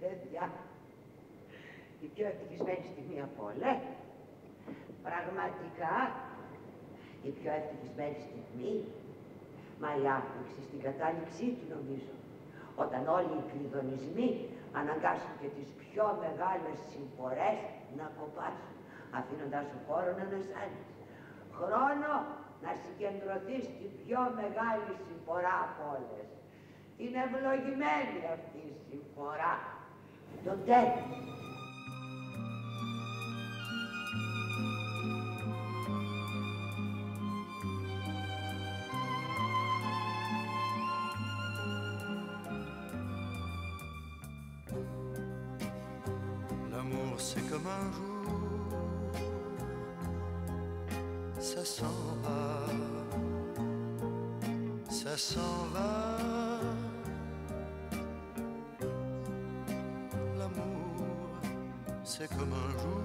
Παιδιά, η πιο ευτυχισμένη στιγμή από όλα. Πραγματικά, η πιο ευτυχισμένη στιγμή, μα η άφηξη στην κατάληξή του νομίζω, όταν όλοι οι κλειδονισμοί αναγκάσουν και τις πιο μεγάλες συμπορές να κοπάσουν, αφήνοντας σου χώρο να ανασάνεις. Χρόνο να συγκεντρωθεί στην πιο μεγάλη συμπορά από όλες. Την ευλογημένη αυτή L'amour c'est comme un jour, ça s'en va, ça s'en va. c'est comme un jour.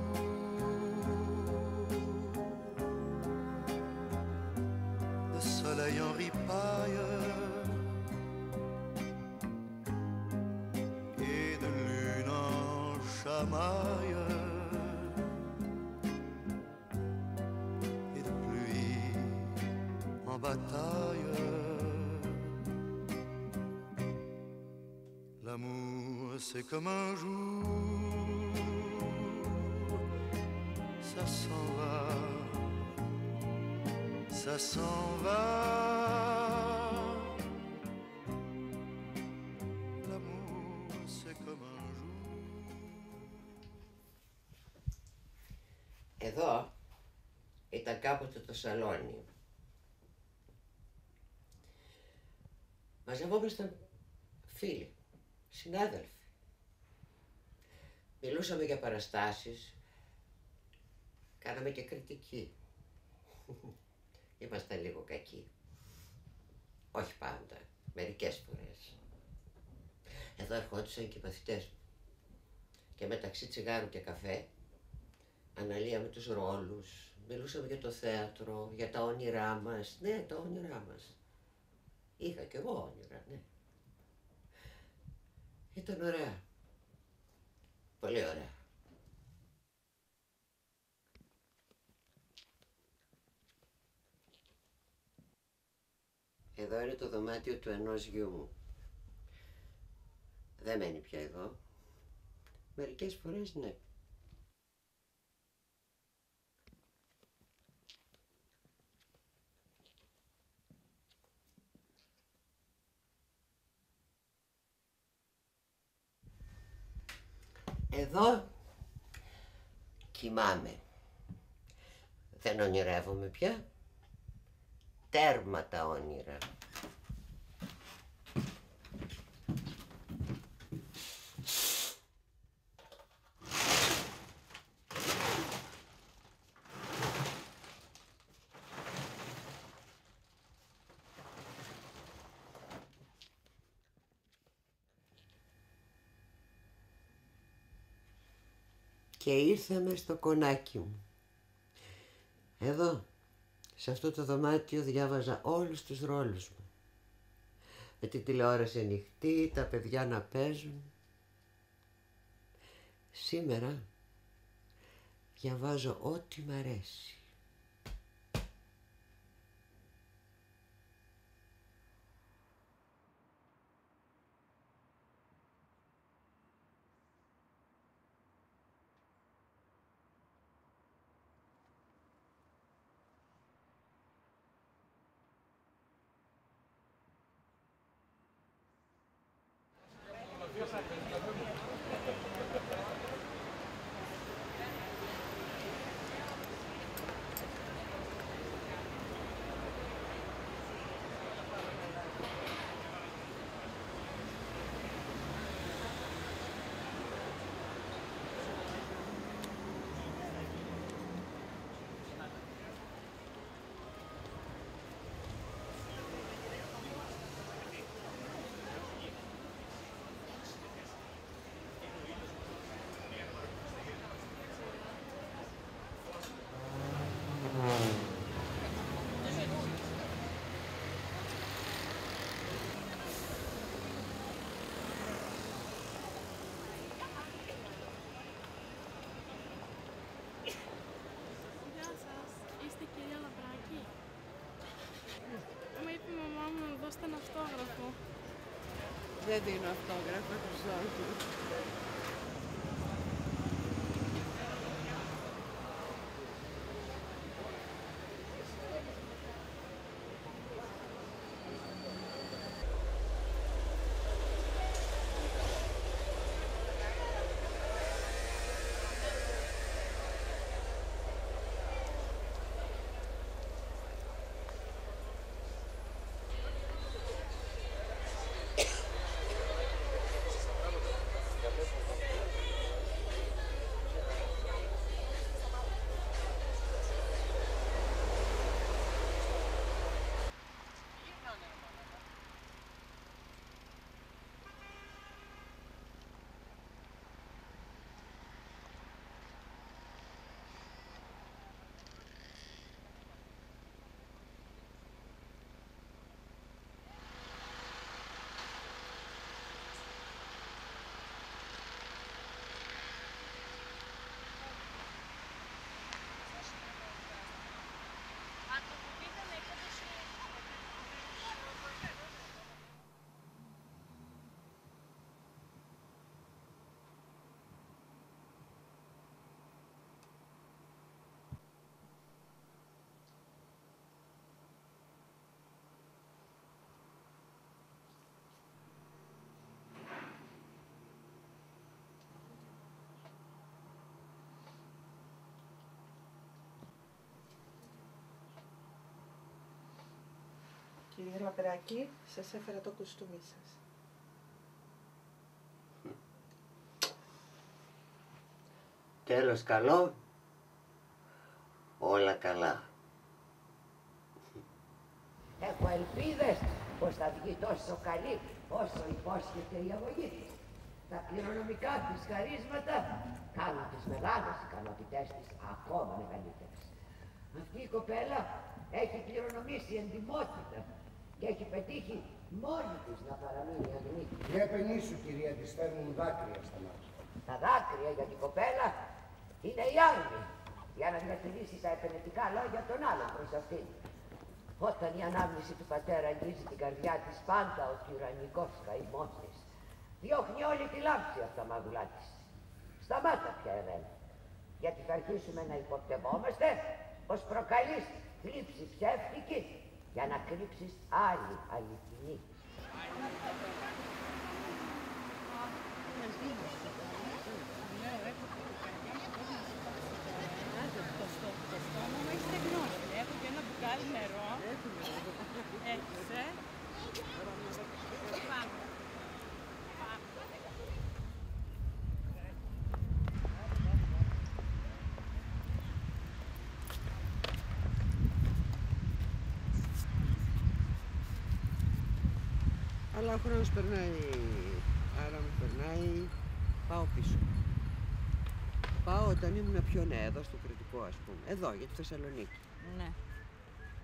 Le soleil en ripaille et de lune en chamaille. Et de pluie en bataille l'amour c'est comme un jour Εδώ ήταν κάποτε το σαλόνι. Μαζευόμασταν φίλοι, συνάδελφοι. Μιλούσαμε για παραστάσεις, κάναμε και κριτική. Ήμασταν λίγο κακοί. Όχι πάντα, μερικές φορές. Εδώ ερχόντουσαν και οι μαθητές μου. Και μεταξύ τσιγάρου και καφέ αναλύαμε τους ρόλους, μιλούσαμε για το θέατρο, για τα όνειρά μας. Ναι, τα όνειρά μας. Είχα κι εγώ όνειρα, ναι. Ήταν ωραία. Πολύ ωραία. Εδώ είναι το δωμάτιο του ενός γιού μου. Δεν μένει πια εδώ. Μερικές φορές ναι. Εδώ κοιμάμαι. Δεν ονειρεύομαι πια. Τέρμα τα όνειρα. Και ήρθαμε στο κονάκι μου. Εδώ, σε αυτό το δωμάτιο διάβαζα όλους τους ρόλους μου. Με την τηλεόραση ανοιχτή, τα παιδιά να παίζουν. Σήμερα διαβάζω ό,τι μ' αρέσει. αυτόγραφο. Δεν δίνω αυτόγραφο. Κύριε Λαπράκη, σας έφερα το κουστούμι σας. Τέλος καλό, όλα καλά. Έχω ελπίδες πως θα βγει τόσο καλή όσο υπόσχεται η αγωγή της. Τα κληρονομικά της χαρίσματα κάνουν τις μεγάλες ικανότητές της ακόμα μεγαλύτερες. Αυτή η κοπέλα έχει κληρονομήσει εντυμότητα και έχει πετύχει μόνη της να παραμείνει αγνή. Οι έπαινοι σου, κυρία, της φέρνουν δάκρυα στα μάτια. Τα δάκρυα για την κοπέλα είναι η άγνη για να διατηρήσει τα επενετικά λόγια των άλλων προς αυτήν. Όταν η ανάμνηση του πατέρα αγγίζει την καρδιά της πάντα ο τυραννικός καημός της, διώχνει όλη τη λάμψη από τα μάγουλά της. Σταμάτα πια εμένα, γιατί θα αρχίσουμε να υποπτευόμαστε πως προκαλείς θλίψη ψεύτικη για να κρύψεις άλλη αληθινή. Το στόμα μου έχει στεγνώσει. Έχω και ένα μπουκάλι νερό. Αλλά ο χρόνος περνάει, άρα μου περνάει, πάω πίσω. Πάω όταν ήμουν πιο νέα, εδώ στο Κρητικό ας πούμε, εδώ για τη Θεσσαλονίκη. Ναι.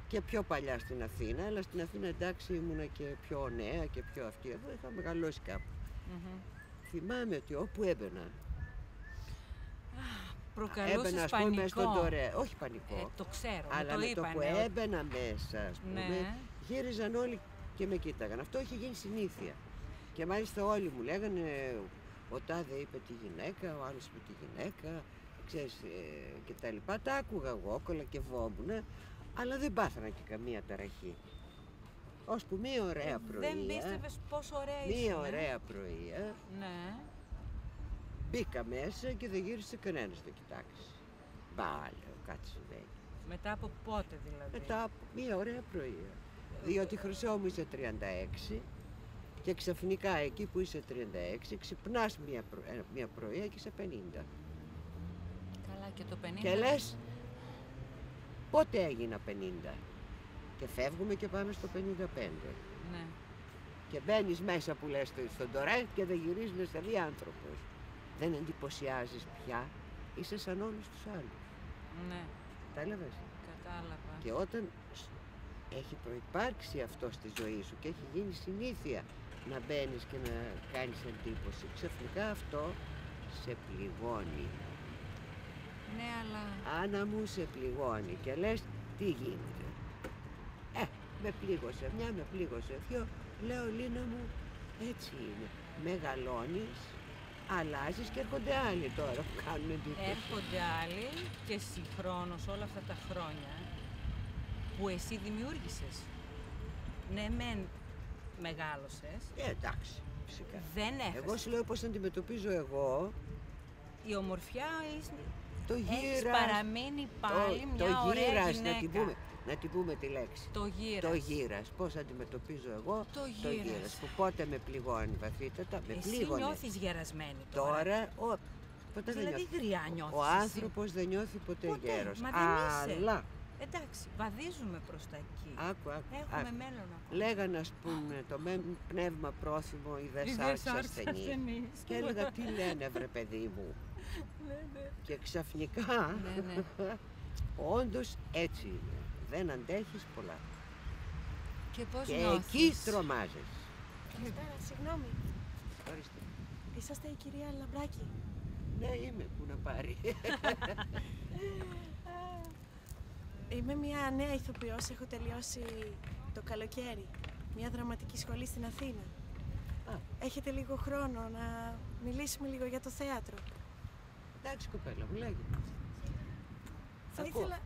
Και πιο παλιά στην Αθήνα, αλλά στην Αθήνα εντάξει ήμουνα και πιο νέα και πιο αυτή. Εδώ είχα μεγαλώσει κάπου. Μμμ. Θυμάμαι ότι όπου έμπαινα, Προκαλούσες έμπαινα ας πανικό. πούμε μες στον τορέ, όχι πανικό, Ε, το ξέρω, μου αλλά το με το είπανε. που ότι- έμπαινα μέσα, ας πούμε, Ναι. γύριζαν όλοι και με κοίταγαν. Αυτό είχε γίνει συνήθεια. Και μάλιστα όλοι μου λέγανε, ο τάδε είπε τη γυναίκα, ο άλλος είπε τη γυναίκα, ξέρεις, ε, και τα λοιπά. Τα άκουγα εγώ, κολακευόμουν, αλλά δεν πάθανα και καμία ταραχή. Ώσπου μία ωραία πρωία, Δεν πίστευες πόσο ωραία ήσουν. μία ε. ωραία πρωία, Ναι. μπήκα μέσα και δεν γύρισε κανένας να κοιτάξει. Μπα, λέω, κάτι συμβαίνει. Μετά από πότε δηλαδή; Μετά από μία ωραία πρωία. Διότι χρυσό μου είσαι 36 και ξαφνικά εκεί που είσαι 36 ξυπνάς μία, προ- ε, μία πρωία και είσαι 50. Καλά και το 50. Και λες πότε έγινα 50 και φεύγουμε και πάμε στο 55. Ναι. Και μπαίνεις μέσα που λες στο- στον τορέ και δεν γυρίζεις να σε δει άνθρωπος. Δεν εντυπωσιάζεις πια, είσαι σαν όλους τους άλλους. Ναι. Κατάλαβες; Κατάλαβα. Και όταν σ- έχει προϋπάρξει αυτό στη ζωή σου και έχει γίνει συνήθεια να μπαίνεις και να κάνεις εντύπωση, ξαφνικά αυτό σε πληγώνει. Ναι, αλλά Άννα μου σε πληγώνει και λες τι γίνεται. Ε, με πλήγωσε μια, με πλήγωσε δυο. Λέω Λίνα μου, Έτσι είναι. Μεγαλώνεις, αλλάζεις και έρχονται άλλοι τώρα που κάνουν εντύπωση. Έρχονται άλλοι και συγχρόνως όλα αυτά τα χρόνια που εσύ δημιούργησες. Ναι, μεν μεγάλωσες, Ε, εντάξει, φυσικά. δεν έφεσες. Εγώ σου λέω πώς αντιμετωπίζω εγώ Η ομορφιά is... το Έχεις γύρας. παραμείνει πάλι το, μια το ωραία γύρας, γυναίκα. να την, πούμε, να την πούμε τη λέξη. Το γύρας. Το γύρας. Πώς αντιμετωπίζω εγώ Το γύρας. Που πότε με πληγώνει βαθύτατα, με Εσύ πλήγωνε. νιώθεις γερασμένη τώρα. Τώρα, ο, ποτέ δεν Δηλαδή νιώθει. γριά νιώθεις Ο εσύ. άνθρωπος δεν νιώθει ποτέ, Ποτέ, γέρος. μα δεν είσαι. Αλλά, Εντάξει, βαδίζουμε προς τα εκεί. άκου, άκου, Έχουμε άκου. μέλλον ακόμα. Λέγανε, ας πούμε, το μέ- πνεύμα πρόθυμο, η δε σάρξ ασθενή. Και έλεγα, τι λένε, βρε παιδί μου. Και ξαφνικά, Ναι, ναι. όντως έτσι είναι. Δεν αντέχεις πολλά. Και πώς Και νιώθεις; εκεί τρομάζεις. Καλησπέρα, συγγνώμη. Ορίστε. Είσαστε η κυρία Λαμπράκη. Ναι, είμαι, που να πάρει. Είμαι μια νέα ηθοποιός, έχω τελειώσει το καλοκαίρι. Μια δραματική σχολή στην Αθήνα. Α. Έχετε λίγο χρόνο να μιλήσουμε λίγο για το θέατρο. Εντάξει, κοπέλα μου, λέγε. Θα Ακούω. ήθελα,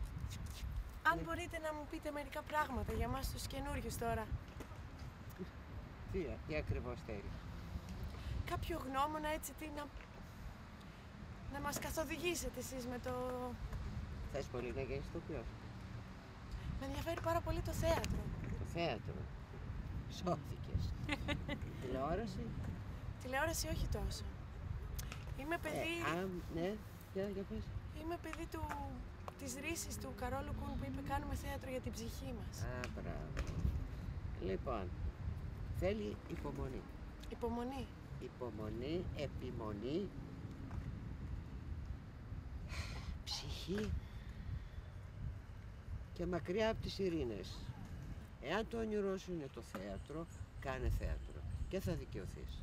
αν μπορείτε να μου πείτε μερικά πράγματα για μας τους καινούριους τώρα. Τι, τι ακριβώς θέλεις; Κάποιο γνώμονα έτσι τι να... Να μας καθοδηγήσετε εσείς με το... Θες πολύ να γίνεις ηθοποιός; Με ενδιαφέρει πάρα πολύ το θέατρο. Το θέατρο. Σώθηκες. Τηλεόραση. Τηλεόραση όχι τόσο. Είμαι παιδί... Ε, α, ναι, για, για πες. Είμαι παιδί του, της ρίσης του Καρόλου Κούν που είπε κάνουμε θέατρο για την ψυχή μας. Α, μπράβο. Λοιπόν, θέλει υπομονή. Υπομονή. Υπομονή, επιμονή, ψυχή και μακριά από τις ειρήνες. Εάν το όνειρό σου είναι το θέατρο, κάνε θέατρο και θα δικαιωθείς.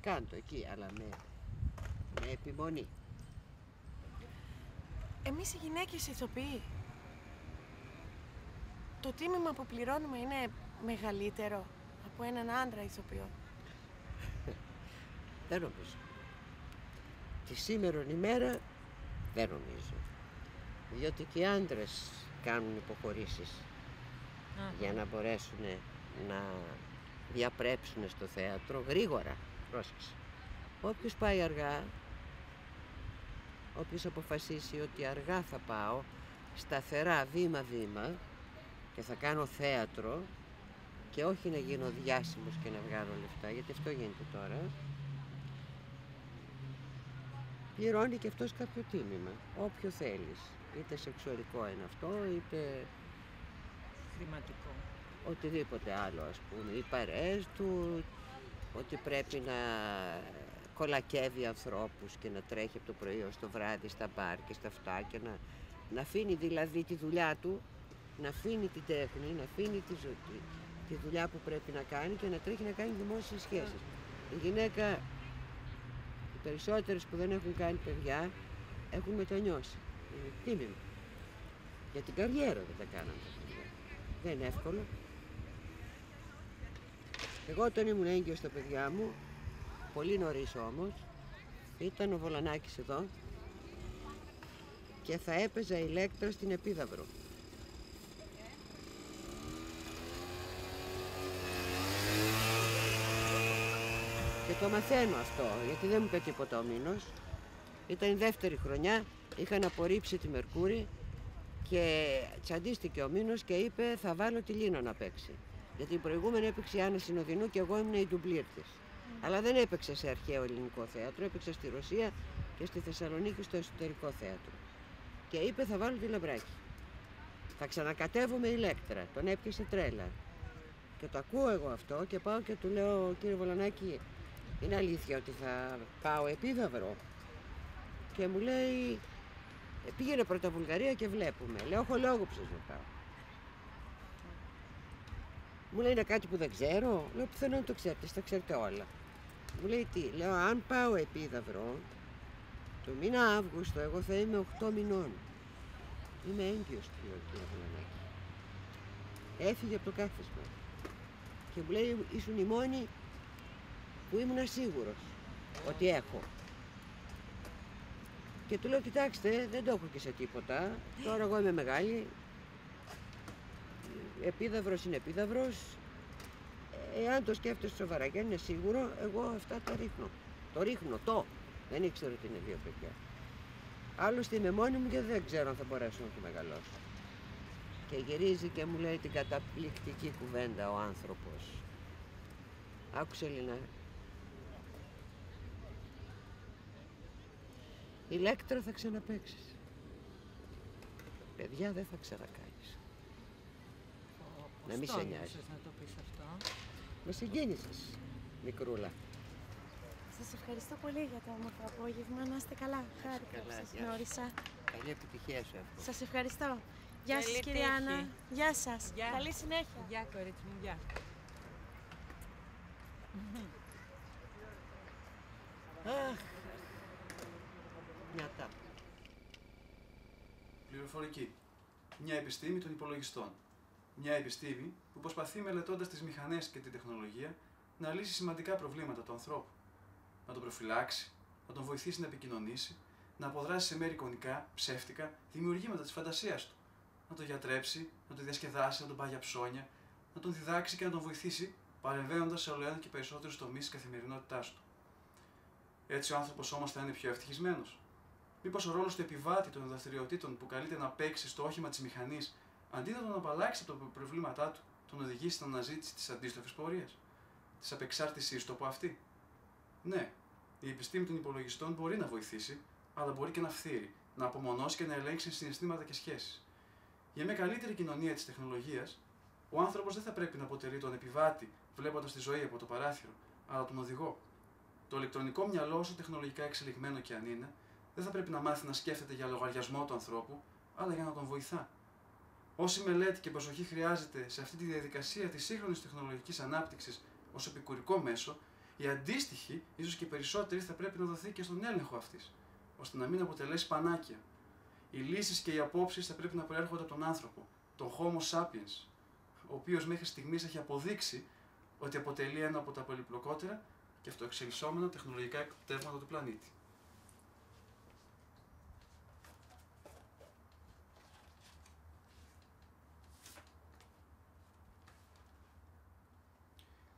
Κάντο εκεί, αλλά με, με επιμονή. Εμείς οι γυναίκες ηθοποιοί, το τίμημα που πληρώνουμε είναι μεγαλύτερο από έναν άντρα ηθοποιό. Δεν νομίζω. Τη σήμερον ημέρα δεν νομίζω. Διότι και οι άντρες κάνουν υποχωρήσεις για να μπορέσουν να διαπρέψουν στο θέατρο γρήγορα. Πρόσεξε. Όποιος πάει αργά, όποιος αποφασίσει ότι αργά θα πάω, σταθερά βήμα-βήμα και θα κάνω θέατρο και όχι να γίνω διάσημος και να βγάλω λεφτά, γιατί αυτό γίνεται τώρα, πληρώνει και αυτός κάποιο τίμημα, όποιο θέλεις. Είτε σεξουαλικό είναι αυτό, είτε Χρηματικό. οτιδήποτε άλλο ας πούμε. Οι παρέες του, ότι πρέπει να κολακεύει ανθρώπους και να τρέχει από το πρωί ως το βράδυ στα μπαρ και στα αυτά και να, να αφήνει δηλαδή τη δουλειά του, να αφήνει την τέχνη, να αφήνει τη, ζω- τη, τη δουλειά που πρέπει να κάνει και να τρέχει να κάνει δημόσιες σχέσεις. Η γυναίκα, οι περισσότερες που δεν έχουν κάνει παιδιά, έχουν μετανιώσει. Είναι τίμημα. Για την καριέρα δεν τα κάνανε τα παιδιά. Δεν είναι εύκολο. Εγώ όταν ήμουν έγκυος στα παιδιά μου, πολύ νωρίς όμως, ήταν ο Βολανάκης εδώ και θα έπαιζα ηλέκτρα στην Επίδαυρο. Και το μαθαίνω αυτό, γιατί δεν μου είπε τίποτα ο Μήνος. Ήταν η δεύτερη χρονιά, είχαν απορρίψει τη Μερκούρη και τσαντίστηκε ο Μήνος και είπε θα βάλω τη Λίνα να παίξει. Γιατί την προηγούμενη έπαιξε η Άννα Συνοδεινού και εγώ ήμουν η ντουμπλίρ της. Αλλά δεν έπαιξε σε αρχαίο ελληνικό θέατρο, έπαιξε στη Ρωσία και στη Θεσσαλονίκη στο εσωτερικό θέατρο. Και είπε θα βάλω τη Λαμπράκη. Θα ξανακατεύουμε ηλέκτρα. Τον έπιασε τρέλα. Και το ακούω εγώ αυτό και πάω και του λέω κύριε Βολανάκη είναι αλήθεια ότι θα πάω επίδαυρο. Και μου λέει «Ε, πήγαινε πρώτα Βουλγαρία και βλέπουμε. Λέω έχω λόγο που σας ρωτάω. Μου λέει είναι κάτι που δεν ξέρω. Λέω πουθενά να το ξέρετε, τα ξέρετε όλα. Μου λέει τι, λέω αν πάω επίδαυρο, το μήνα Αύγουστο εγώ θα είμαι 8 μηνών. Είμαι έγκυος, του λέω κύριε Βολανάκη. Έφυγε από το κάθισμα. Και μου λέει ήσουν η μόνη που ήμουν σίγουρος ότι έχω. Και του λέω, κοιτάξτε, δεν το έχω και σε τίποτα. Τώρα εγώ είμαι μεγάλη. Επίδαυρος είναι επίδαυρος. Εάν το σκέφτεσαι σοβαρά και αν είναι σίγουρο, εγώ αυτά τα ρίχνω. Το ρίχνω, το. Δεν ήξερα ότι είναι δύο παιδιά. Άλλωστε είμαι μόνη μου και δεν ξέρω αν θα μπορέσω να τη μεγαλώσω. Και γυρίζει και μου λέει την καταπληκτική κουβέντα ο άνθρωπος. Άκουσε Λίνα. Ηλέκτρο θα ξαναπαίξεις. Παιδιά δεν θα ξανακάνεις. Να μην Πώς σε το νοιάζει. ένιωσες να το πεις αυτό. Με συγκίνησες, μικρούλα. Σας ευχαριστώ πολύ για το όμορφο απόγευμα. Να είστε καλά. Χάρηκα που καλά, σας γεια σου. γνώρισα. Καλή επιτυχία σου εύχομαι. Σας ευχαριστώ. Γεια σας Καλή κυρία τύχη. Άννα. Γεια σας. Γεια. Καλή συνέχεια. Γεια κορίτσι μου, γεια. Αχ, νιάτα. Πληροφορική. Μια επιστήμη των υπολογιστών. Μια επιστήμη που προσπαθεί μελετώντας τις μηχανές και την τεχνολογία να λύσει σημαντικά προβλήματα του ανθρώπου. Να τον προφυλάξει, να τον βοηθήσει να επικοινωνήσει, να αποδράσει σε μέρη εικονικά, ψεύτικα, δημιουργήματα της φαντασίας του. Να τον γιατρέψει, να τον διασκεδάσει, να τον πάει για ψώνια, να τον διδάξει και να τον βοηθήσει, παρεμβαίνοντας σε όλο ένα και περισσότερους τομείς της καθημερινότητάς του. Έτσι ο άνθρωπος όμως θα είναι πιο ευτυχισμένος. Μήπως ο ρόλος του επιβάτη των δραστηριοτήτων που καλείται να παίξει στο όχημα της μηχανής, αντί να τον απαλλάξει από τα προβλήματά του, τον οδηγήσει στην αναζήτηση της αντίστροφης πορείας, της απεξάρτησής του από αυτή; Ναι, η επιστήμη των υπολογιστών μπορεί να βοηθήσει, αλλά μπορεί και να φθείρει, να απομονώσει και να ελέγξει συναισθήματα και σχέσεις. Για μια καλύτερη κοινωνία της τεχνολογίας, ο άνθρωπος δεν θα πρέπει να αποτελεί τον επιβάτη βλέποντας τη ζωή από το παράθυρο, αλλά τον οδηγό. Το ηλεκτρονικό μυαλό, όσο τεχνολογικά εξελιγμένο και αν είναι, δεν θα πρέπει να μάθει να σκέφτεται για λογαριασμό του ανθρώπου, αλλά για να τον βοηθά. Όση μελέτη και προσοχή χρειάζεται σε αυτή τη διαδικασία της σύγχρονης τεχνολογικής ανάπτυξης ως επικουρικό μέσο, η αντίστοιχη, ίσως και περισσότερη, θα πρέπει να δοθεί και στον έλεγχο αυτής, ώστε να μην αποτελέσει πανάκια. Οι λύσεις και οι απόψεις θα πρέπει να προέρχονται από τον άνθρωπο, τον Homo sapiens, ο οποίος μέχρι στιγμής έχει αποδείξει ότι αποτελεί ένα από τα πολυπλοκότερα και αυτοεξελισσόμενα τεχνολογικά επιτεύγματα του πλανήτη.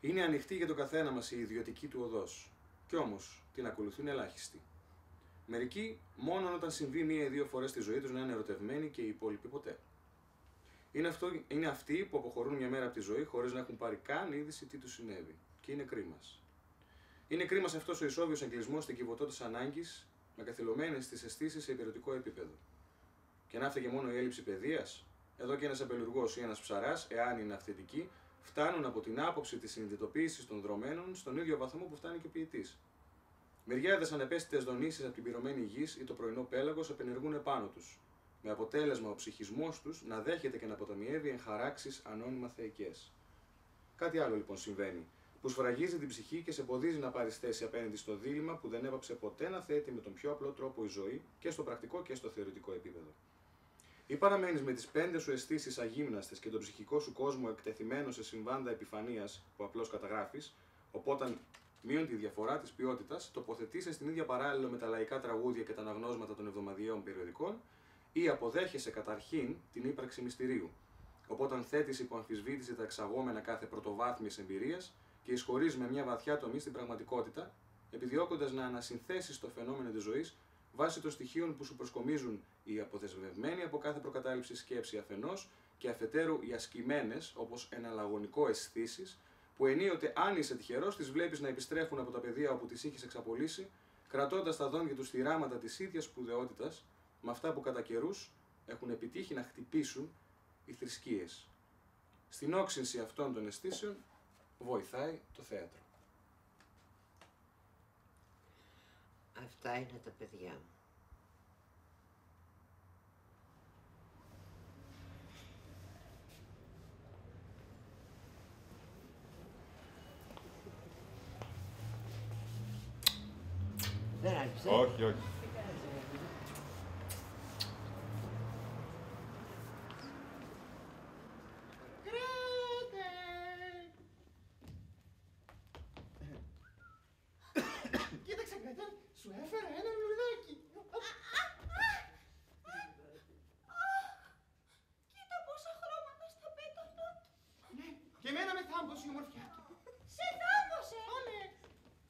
Είναι ανοιχτή για τον καθένα μας η ιδιωτική του οδός. Κι όμως την ακολουθούν ελάχιστοι. Μερικοί μόνο όταν συμβεί μία ή δύο φορές στη ζωή τους να είναι ερωτευμένοι και οι υπόλοιποι ποτέ. Είναι, αυτό, είναι αυτοί που αποχωρούν μια μέρα από τη ζωή χωρίς να έχουν πάρει καν είδηση τι τους συνέβη. Και είναι κρίμα. Είναι κρίμα αυτός ο ισόβιος εγκλισμός στην κυβωτό της ανάγκης, με καθυλωμένες τις αισθήσεις σε υπηρετικό επίπεδο. Και να φταίγε μόνο η έλλειψη παιδείας, εδώ και ένας απελουργός ή ένας ψαράς, εάν είναι αυθεντικοί, φτάνουν από την άποψη της συνειδητοποίησης των δρομένων στον ίδιο βαθμό που φτάνει και ο ποιητής. Μυριάδε ανεπαίσθητε δονήσεις από την πυρωμένη γης ή το πρωινό πέλαγος απενεργούν επάνω τους, με αποτέλεσμα ο ψυχισμός τους να δέχεται και να αποταμιεύει εγχαράξει ανώνυμα θεϊκές. Κάτι άλλο λοιπόν συμβαίνει, που σφραγίζει την ψυχή και σε εμποδίζει να πάρεις θέση απέναντι στο δίλημα που δεν έπαψε ποτέ να θέτει με τον πιο απλό τρόπο η ζωή και στο πρακτικό και στο θεωρητικό επίπεδο. Ή παραμένεις με τις πέντε σου αισθήσεις αγύμναστες και τον ψυχικό σου κόσμο εκτεθειμένο σε συμβάντα επιφανεία που απλώς καταγράφεις, οπότε μείον τη διαφορά της ποιότητας, τοποθετείσαι στην ίδια παράλληλο με τα λαϊκά τραγούδια και τα αναγνώσματα των εβδομαδιαίων περιοδικών, ή αποδέχεσαι καταρχήν την ύπαρξη μυστηρίου. Οπότε θέτεις υπό αμφισβήτηση τα εξαγόμενα κάθε πρωτοβάθμια εμπειρία και εισχωρείς με μια βαθιά τομή στην πραγματικότητα, επιδιώκοντας να ανασυνθέσεις το φαινόμενο της ζωής βάσει των στοιχείων που σου προσκομίζουν οι αποδεσμευμένοι από κάθε προκατάληψη σκέψη αφενός και αφετέρου οι ασκημένες, όπως εναλλαγωνικό αισθήσεις, που ενίοτε αν είσαι τυχερός τις βλέπεις να επιστρέφουν από τα πεδία όπου τις είχες εξαπολύσει, κρατώντας τα δόντια τους θυράματα της ίδιας σπουδαιότητας με αυτά που κατά καιρούς έχουν επιτύχει να χτυπήσουν οι θρησκείες. Στην όξυνση αυτών των αισθήσεων βοηθάει το θέατρο. Αυτά είναι τα παιδιά μου. Δεν άρχισε. Όχι, όχι. Η ομορφιά του. Σε θάμπωσε! Όλε!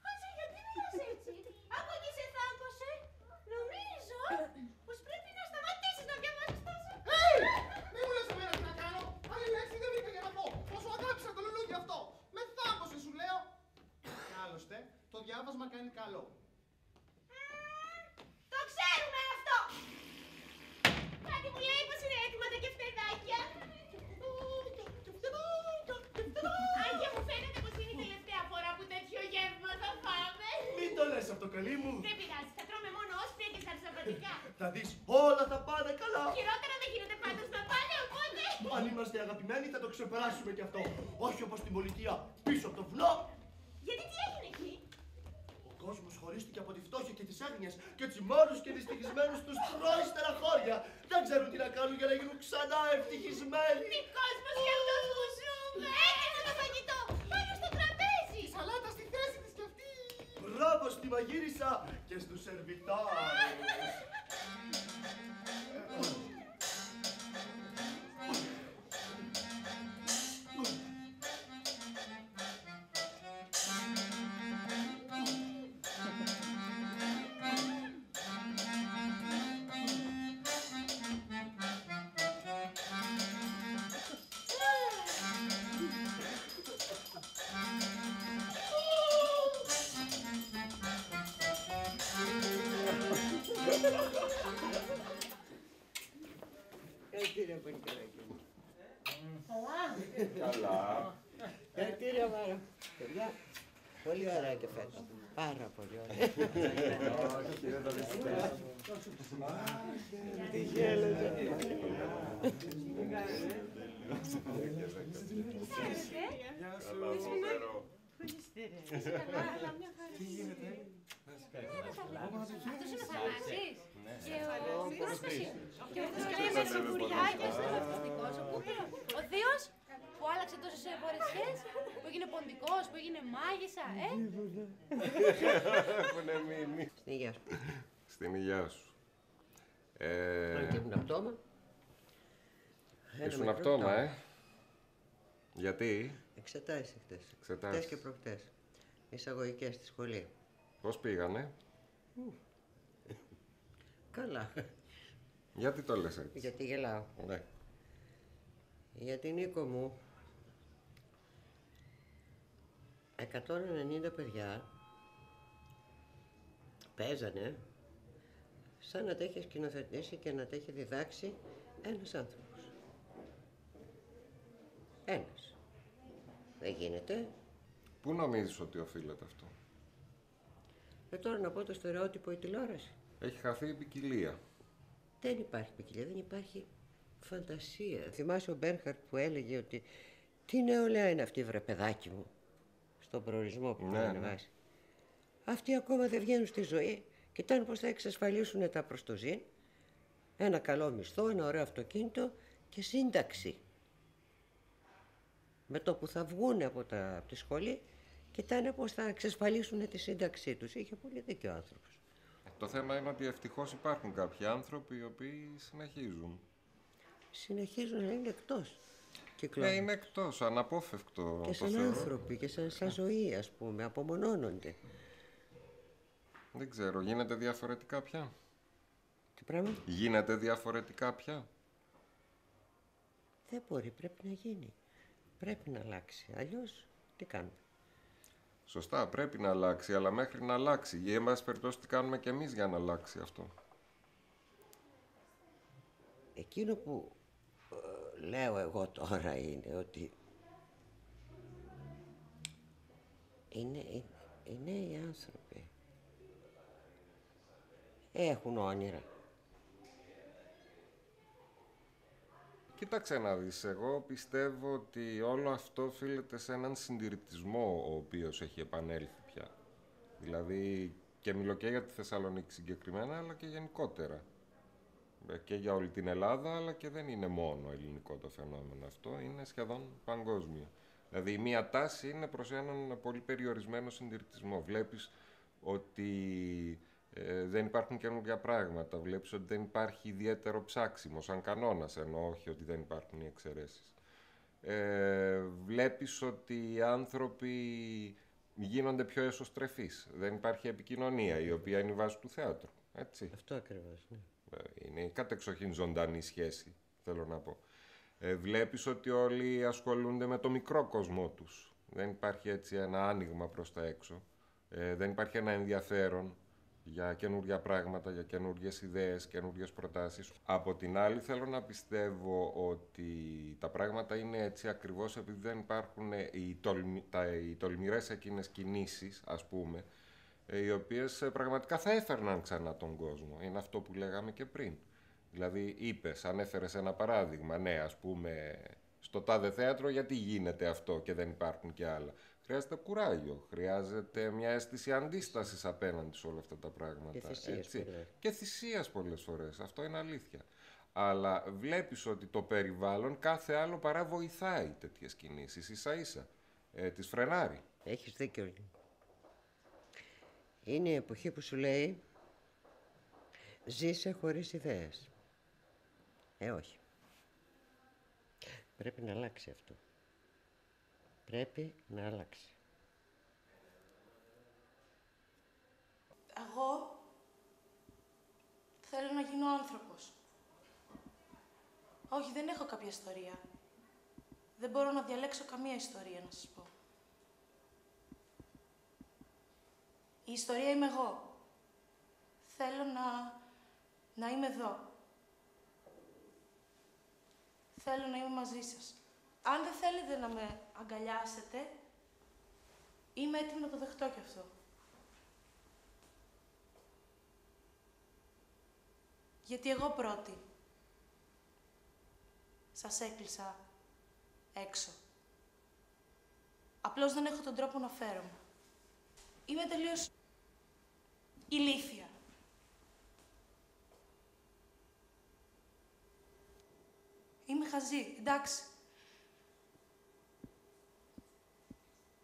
Άτσε, γιατί μιλάς έτσι. Από εκεί σε θάμπωσε. Νομίζω πως πρέπει να σταματήσεις να διαβάζεις τόσο. Hey! Μη μου λες εμένα τι να κάνω. Άλλη λέξη δεν βρήκα για να πω. Πόσο αγάπησα το λουλούδι αυτό. Με θάμπωσε σου λέω. Και άλλωστε, το διάβασμα κάνει καλό. Το ξέρουμε αυτό! Κάτι μου λέει πως είναι έτοιμα τα κεφτεδάκια. Άγια μου φαίνεται πως είναι η τελευταία φορά που τέτοιο γεύμα θα φάμε. Μην το λες αυτό, καλή μου. Δεν πειράζει, θα τρώμε μόνο όσπρια και σαρσαπατικά. Θα δεις, όλα θα πάνε καλά. Χειρότερα δεν γίνεται πάντως να πάνε, οπότε... Αν είμαστε αγαπημένοι θα το ξεπεράσουμε κι αυτό. Όχι όπως στην πολιτεία πίσω από το βουνό. Γιατί τι έγινε εκεί; Ο κόσμος χωρίστηκε από τη φτώχεια και τις έγνοιες και έτσι μόνους και δυστυχισμένους τους τρώει στεναχώρια. Δεν ξέρουν τι να κάνουν για να γίνουν ξανά ευτυχισμένοι. Τι κόσμος κι αυτός που ζούμε. Έκανα το φαγητό πάνω στο τραπέζι. Η σαλάτα στη θέση της κι αυτή. Μπράβο στη μαγείρισα και στους σερβιτάρους. Πολύ ωραία και φέτος. Πάρα πολύ ωραία. Όχι, δεν το πιστεύω. Τι γέλαζε. Γεια σου. Φοβερό. Τι γίνεται. Αυτός είναι ο Θανάσης. Και ο Πώς Και ο Θεός και ο Μπουριάκης, ο ευτυχικός, ο Κούπερο. Ο Θείος που άλλαξε τόσες φορές σχέσεις, που έγινε ποντικός, που έγινε μάγισσα, ε; Έχουν μείνει. Στην υγεία σου. Στην υγεία σου. Αν και Ε, ήμουν απτώμα. Ένα ήσουν μικρό αυτόμα, πτώμα. ε; Γιατί, Εξετάσεις χτες. Εξετάσεις. Χτες και προχτές. Εισαγωγικές στη σχολή. πώς πήγανε; Καλά. Γιατί το λες έτσι; Γιατί γελάω. Ναι. Για την Νίκο μου, 190 παιδιά παίζανε σαν να τα έχει σκηνοθετήσει και να τα έχει διδάξει ένας άνθρωπος. Ένας. Δεν γίνεται. Πού νομίζεις ότι οφείλεται αυτό; Ε, τώρα να πω το στερεότυπο η τηλεόραση. Έχει χαθεί η ποικιλία. Δεν υπάρχει ποικιλία, δεν υπάρχει φαντασία. Θυμάσαι ο Μπέρχαρτ που έλεγε ότι τι νεολαία είναι αυτή βρε παιδάκι μου στον προορισμό που Ναι, ναι, ναι. ανεβάσει. Αυτοί ακόμα δεν βγαίνουν στη ζωή. Κοιτάνε πώς θα εξασφαλίσουν τα προστοζήν, ένα καλό μισθό, ένα ωραίο αυτοκίνητο και σύνταξη. Με το που θα βγουν από, τα, από τη σχολή, κοιτάνε πώς θα εξασφαλίσουν τη σύνταξή τους. Είχε πολύ δίκιο ο άνθρωπος. Το θέμα είναι ότι ευτυχώς υπάρχουν κάποιοι άνθρωποι οι οποίοι συνεχίζουν. Συνεχίζουν να είναι εκτός. Ναι, κυκλώματος. είναι εκτός, αναπόφευκτο. Και το σαν θεωρώ. άνθρωποι και σαν, σαν ζωή, ας πούμε, απομονώνονται. Δεν ξέρω, γίνεται διαφορετικά πια; Τι πράγμα; Γίνεται διαφορετικά πια; Δεν μπορεί, πρέπει να γίνει. Πρέπει να αλλάξει. Αλλιώς, τι κάνουμε; Σωστά, πρέπει να αλλάξει, αλλά μέχρι να αλλάξει. Ή, εν πάση περιπτώσει, τι κάνουμε κι εμείς για να αλλάξει αυτό; Εκείνο που ε, λέω εγώ τώρα είναι ότι είναι, είναι, οι νέοι άνθρωποι έχουν όνειρα. Κοίταξε να δεις, εγώ πιστεύω ότι όλο αυτό οφείλεται σε έναν συντηρητισμό ο οποίος έχει επανέλθει πια. Δηλαδή, και μιλώ και για τη Θεσσαλονίκη συγκεκριμένα, αλλά και γενικότερα. Ε, Και για όλη την Ελλάδα, αλλά και δεν είναι μόνο ελληνικό το φαινόμενο αυτό, είναι σχεδόν παγκόσμιο. Δηλαδή, η μία τάση είναι προς έναν πολύ περιορισμένο συντηρητισμό. Βλέπεις ότι ε, δεν υπάρχουν καινούργια πράγματα. Βλέπεις ότι δεν υπάρχει ιδιαίτερο ψάξιμο, σαν κανόνας, ενώ όχι ότι δεν υπάρχουν οι εξαιρέσεις. ε, βλέπεις ότι οι άνθρωποι γίνονται πιο εσωστρεφείς. Δεν υπάρχει επικοινωνία, η οποία είναι η βάση του θέατρου. Έτσι. Αυτό ακριβώς, ναι. Ε, Είναι κατεξοχήν ζωντανή σχέση, θέλω να πω. Ε, βλέπεις ότι όλοι ασχολούνται με το μικρό κόσμο τους. Δεν υπάρχει έτσι ένα άνοιγμα προς τα έξω. Ε, δεν υπάρχει ένα ενδιαφέρον για καινούργια πράγματα, για καινούργιες ιδέες, καινούργιες προτάσεις. Από την άλλη θέλω να πιστεύω ότι τα πράγματα είναι έτσι ακριβώς επειδή δεν υπάρχουν οι, τολμη, τα, οι τολμηρές εκείνες κινήσεις, ας πούμε, ε, οι οποίες ε, πραγματικά θα έφερναν ξανά τον κόσμο. Είναι αυτό που λέγαμε και πριν. Δηλαδή είπες, ανέφερες ένα παράδειγμα, ναι, ας πούμε, στο τάδε θέατρο γιατί γίνεται αυτό και δεν υπάρχουν και άλλα. Χρειάζεται κουράγιο, χρειάζεται μια αίσθηση αντίστασης απέναντι σε όλα αυτά τα πράγματα. Και θυσίας έτσι. πολλές. Και θυσίας πολλές φορές, αυτό είναι αλήθεια. Αλλά βλέπεις ότι το περιβάλλον κάθε άλλο παρά βοηθάει τέτοιες κινήσεις, ίσα ίσα. Ε, τις φρενάρει. Έχεις δίκιο. Είναι η εποχή που σου λέει ζήσε χωρίς ιδέες. Ε, όχι. Πρέπει να αλλάξει αυτό. Πρέπει να αλλάξει. Εγώ θέλω να γίνω άνθρωπος. Όχι, δεν έχω κάποια ιστορία. Δεν μπορώ να διαλέξω καμία ιστορία, να σας πω. Η ιστορία είμαι εγώ. Θέλω να, να είμαι εδώ. Θέλω να είμαι μαζί σας. Αν δεν θέλετε να με αγκαλιάσετε, είμαι έτοιμη να το δεχτώ κι αυτό. Γιατί εγώ πρώτη σας έκλεισα έξω. Απλώς δεν έχω τον τρόπο να φέρομαι. Είμαι τελείως ηλίθια. Είμαι χαζή, εντάξει.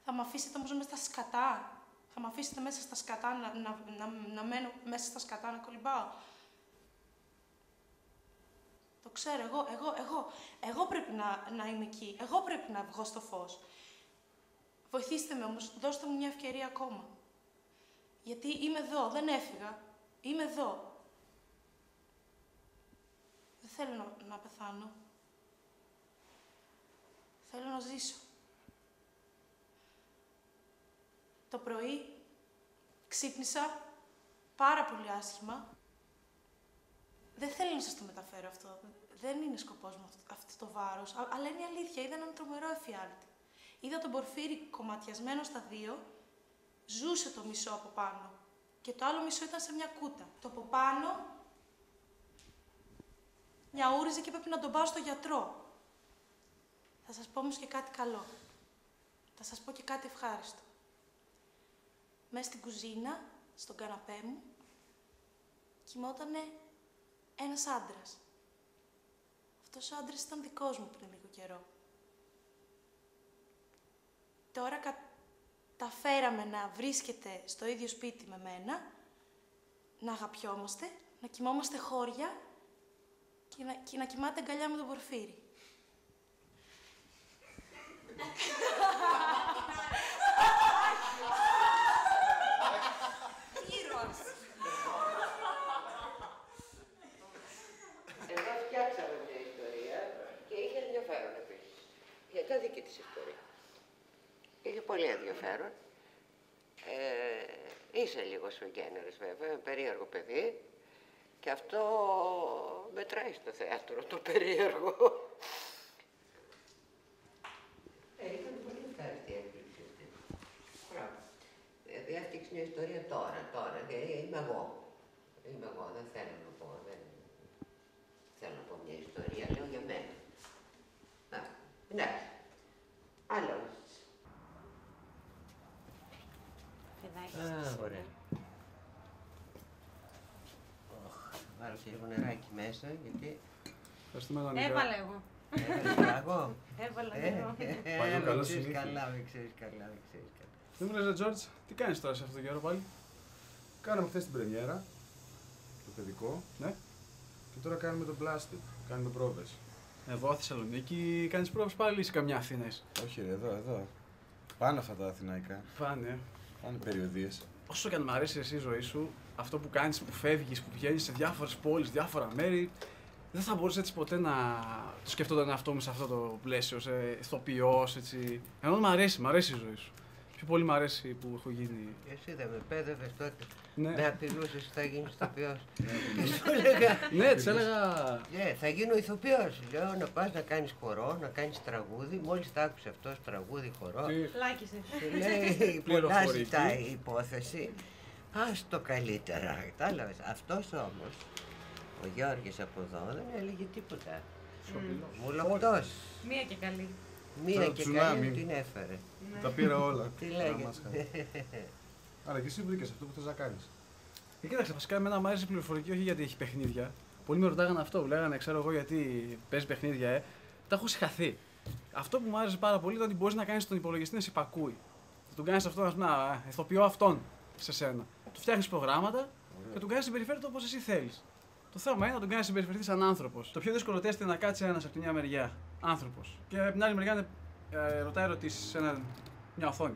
Θα με αφήσετε όμως μέσα στα σκατά. Θα με αφήσετε μέσα στα σκατά να, να, να, να μένω μέσα στα σκατά να κολυμπάω. Το ξέρω, εγώ, εγώ, εγώ, εγώ πρέπει να, να είμαι εκεί. Εγώ πρέπει να βγω στο φως. Βοηθήστε με όμως, δώστε μου μια ευκαιρία ακόμα. Γιατί είμαι εδώ, δεν έφυγα. Είμαι εδώ. Δεν θέλω να, να πεθάνω. Θέλω να ζήσω. Το πρωί ξύπνησα πάρα πολύ άσχημα. Δεν θέλω να σας το μεταφέρω αυτό. Δεν είναι σκοπός μου αυτό, αυτό το βάρος. Α- αλλά είναι η αλήθεια. Είδα έναν τρομερό εφιάλτη. Είδα τον Πορφύρι κομματιασμένο στα δύο. Ζούσε το μισό από πάνω. Και το άλλο μισό ήταν σε μια κούτα. Το από πάνω νιαούριζε και πρέπει να τον πάω στο γιατρό. Θα σας πω όμως και κάτι καλό. Θα σας πω και κάτι ευχάριστο. Μέσα στην κουζίνα, στον καναπέ μου, κοιμότανε ένας άντρας. Αυτός ο άντρας ήταν δικός μου πριν λίγο καιρό. Τώρα καταφέραμε να βρίσκεται στο ίδιο σπίτι με μένα, να αγαπιόμαστε, να κοιμόμαστε χώρια και να, και να κοιμάται αγκαλιά με τον Πορφύρι. Ήρωας. Εδώ φτιάξαμε μια ιστορία και είχε ενδιαφέρον επίσης. Για τα δική της ιστορία. Είχε πολύ ενδιαφέρον. Ε, είσαι λίγο σφεγγένερες βέβαια, περίεργο παιδί. Και αυτό μετράει στο θέατρο, το περίεργο. Ε, ήταν πολύ ευχάριστη η έκπληξη αυτή. Μπράβο. Δηλαδή έφτιαξε μια ιστορία τώρα, τώρα. Δηλαδή είμαι εγώ. Είμαι εγώ, δεν θέλω να πω. Δεν θέλω να πω μια ιστορία, λέω για μένα. Να, εντάξει. Άλλο. Α, ωραία. Οχ, θα βάλω και λίγο νεράκι μέσα, γιατί... Ευχαριστούμε τον Έβαλα εγώ. Έβαλα εγώ. Έβαλα Ε, εγώ. ε, Παλιό μην καλό ξέρεις συνήθεια. καλά, μην ξέρεις καλά, μην ξέρεις καλά. Δεν μου λες, ρε Τζόρτζ, τι κάνεις τώρα σε αυτό το καιρό πάλι; Κάναμε χθες την πρεμιέρα, το παιδικό, ναι. Και τώρα κάνουμε το Blasted, κάνουμε πρόβες. Εδώ, Θεσσαλονίκη, κάνεις πρόβες πάλι ή σε καμιά Αθήνας; Είσαι. Όχι, ρε, εδώ, εδώ. Πάνε αυτά τα αθηναϊκά. Πάνε. Πάνε περιοδίες. Όσο και αν μ' αρέσει εσύ η ζωή σου, αυτό που κάνεις, που φεύγεις, που πηγαίνει σε διάφορες πόλεις, διάφορα μέρη, δεν θα μπορούσε έτσι ποτέ να το σκεφτόταν τον εαυτό μου σε αυτό το πλαίσιο, σε ηθοποιός, έτσι. Ενώ μ' αρέσει, μ' αρέσει η ζωή σου. Πιο πολύ μ' αρέσει που έχω γίνει. Εσύ δεν με πέδευες τότε. Ναι. Με απειλούσες ότι θα γίνεις ηθοποιός. και σου έλεγα... Ναι, της έλεγα... Ναι, θα γίνω ηθοποιός. Λέω να πας να κάνεις χορό, να κάνεις τραγούδι. Μόλις τα άκουσε αυτός τραγούδι, χορό. Λάκησες. Σου λέει πολλά ζητάει η υπόθεση. Ας το καλύτερα. Κατάλαβες. Αυτός όμως, ο Γιώργης από εδώ, δεν έλεγε τίποτα. Μουλοκτός. Μία και καλή. Μία Το και τσουνάμι. καλή την έφερε. Τα πήρα όλα. Τι Να λέγεται. μας χαρεί. Άρα και εσύ βρήκες αυτό που θες να κάνεις. Ε, κοίταξε, βασικά εμένα μου άρεσε η πληροφορική όχι γιατί έχει παιχνίδια. Πολλοί με ρωτάγανε αυτό, λέγανε, ξέρω εγώ γιατί παίζει παιχνίδια, ε. Τα έχω συγχαθεί. Αυτό που μου άρεσε πάρα πολύ ήταν ότι μπορείς να κάνεις τον υπολογιστή να σε υπακούει. Θα τον κάνεις αυτό, ας πούμε, να ηθοποιώ αυτόν σε σένα. Του φτιάχνεις προγράμματα και τον κάνεις συμπεριφέρεται όπως εσύ θέλεις. Το θέμα είναι να τον κάνεις συμπεριφερθείς σαν άνθρωπος. Το πιο δύσκολο τεστ είναι να κάτσει ένας από τη μια μεριά άνθρωπος. Και από την άλλη μεριά είναι, ε, ρωτάει ερωτήσεις σε ένα, μια οθόνη.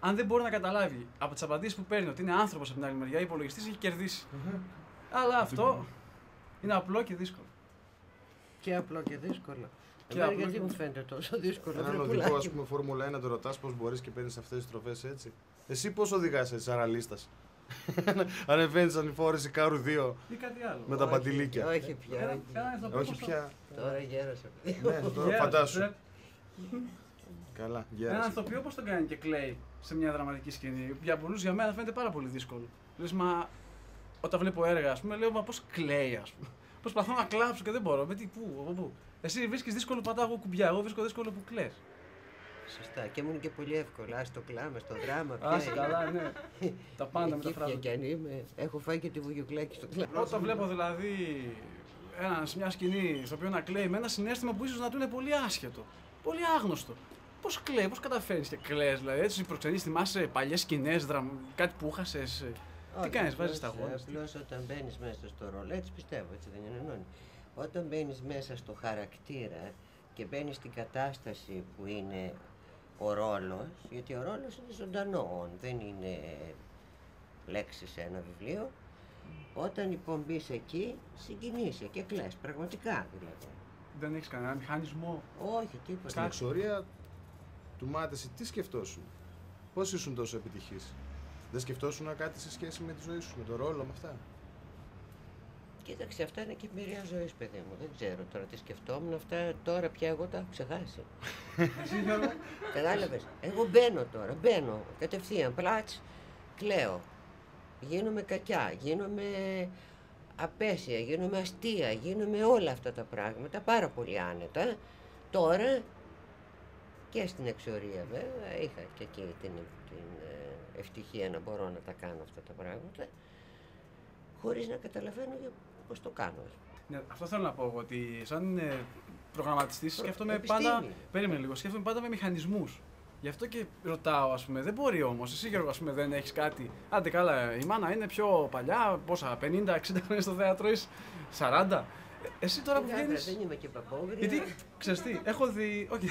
Αν δεν μπορεί να καταλάβει από τις απαντήσεις που παίρνει ότι είναι άνθρωπος από την άλλη μεριά, ο υπολογιστής έχει κερδίσει. Αλλά αυτό είναι απλό και δύσκολο. Και απλό και δύσκολο. Και Εμένα απλό γιατί και- μου φαίνεται τόσο δύσκολο. Έναν βρε οδηγό, πουλάκι ας πούμε, Φόρμουλα 1, το ρωτάς πώς μπορείς και παίρνεις αυτές τις τροφές έτσι. Εσύ πώς οδηγάς έτσι, σαν ραλίστα. Ανεβαίνει ανηφόρηση κάρου 2 Ή κάτι άλλο. με τα Όχι, παντιλίκια. Όχι πια. Ένα- ένα ηθοποιό Όχι πώς το- πια. Τώρα γέρασα. Ναι, τώρα Γέρασε. φαντάσου. Καλά, Έναν γέρασε. ηθοποιό πώς τον κάνει και κλαίει σε μια δραματική σκηνή; Για πολλούς για μένα φαίνεται πάρα πολύ δύσκολο. Λες, μα όταν βλέπω έργα, ας πούμε, λέω, μα πώς κλαίει, ας πούμε. Προσπαθώ να κλάψω και δεν μπορώ. Με τι, πού, από πού. Εσύ βρίσκεις δύσκολο που πατάω εγώ κουμπιά. Εγώ βρίσκω δύσκολο που κλαις. Σωστά. Και μου είναι και πολύ εύκολο. Α το κλάμα στο δράμα. Άσε καλά, ναι. Τα πάντα Εκεί μεταφράζονται. πια κι αν είμαι. Έχω φάει και τη βουγιουκλάκη στο κλάμα. Όταν βλέπω δηλαδή ένας, σε μια σκηνή στο οποίο να κλαίει με ένα συνέστημα που ίσως να του είναι πολύ άσχετο, πολύ άγνωστο. Πώς κλαίει, πώς καταφέρει και κλαίει, δηλαδή έτσι προξενείς, θυμάσαι παλιές σκηνές, κάτι που χάσε. Τι κάνεις, βάζεις τα γόνια. Απλώς όταν μπαίνεις μέσα στο ρόλο, έτσι πιστεύω, έτσι δεν είναι νόνι. Όταν μπαίνεις μέσα στο χαρακτήρα και μπαίνεις στην κατάσταση που είναι ο ρόλος, γιατί ο ρόλος είναι ζωντανό, δεν είναι λέξη σε ένα βιβλίο. Όταν λοιπόν μπει εκεί, συγκινείσαι και κλαις, πραγματικά δηλαδή. Δεν έχεις κανένα μηχανισμό; Όχι, τίποτα. Στην εξορία του Μάτεση, τι σκεφτόσουν, πώς ήσουν τόσο επιτυχής; Δεν σκεφτόσουν κάτι σε σχέση με τη ζωή σου, με τον ρόλο, με αυτά; Κοίταξε, αυτά είναι και εμπειρία ζωής, παιδί μου. Δεν ξέρω τώρα τι σκεφτόμουν. Αυτά τώρα πια εγώ τα έχω ξεχάσει. Εσύ, Γιώργο, Κατάλαβες. Εγώ μπαίνω τώρα, μπαίνω κατευθείαν, πλάτς, κλαίω. Γίνομαι κακιά, γίνομαι απέσια, γίνομαι αστεία, γίνομαι όλα αυτά τα πράγματα πάρα πολύ άνετα. Τώρα και στην εξορία βέβαια, είχα και εκεί την, την ε, ευτυχία να μπορώ να τα κάνω αυτά τα πράγματα, χωρίς να καταλαβαίνω για πώς το κάνω. ας πούμε. Ναι, αυτό θέλω να πω εγώ, ότι σαν ε, προγραμματιστής σκέφτομαι επιστήμη. πάντα. Περίμενε λίγο, σκέφτομαι πάντα με μηχανισμούς. Γι' αυτό και ρωτάω, ας πούμε, δεν μπορεί όμως. Εσύ, Γιώργο, ας πούμε, δεν έχεις κάτι; Άντε καλά, η μάνα είναι πιο παλιά, πόσα, 50-60 χρόνια στο θέατρο, είσαι; 40. Ε, Εσύ τώρα που Βέβαια, βγαίνει. Δεν είμαι και παπόγρια. Γιατί, ξέρεις τι, έχω δει. Όχι.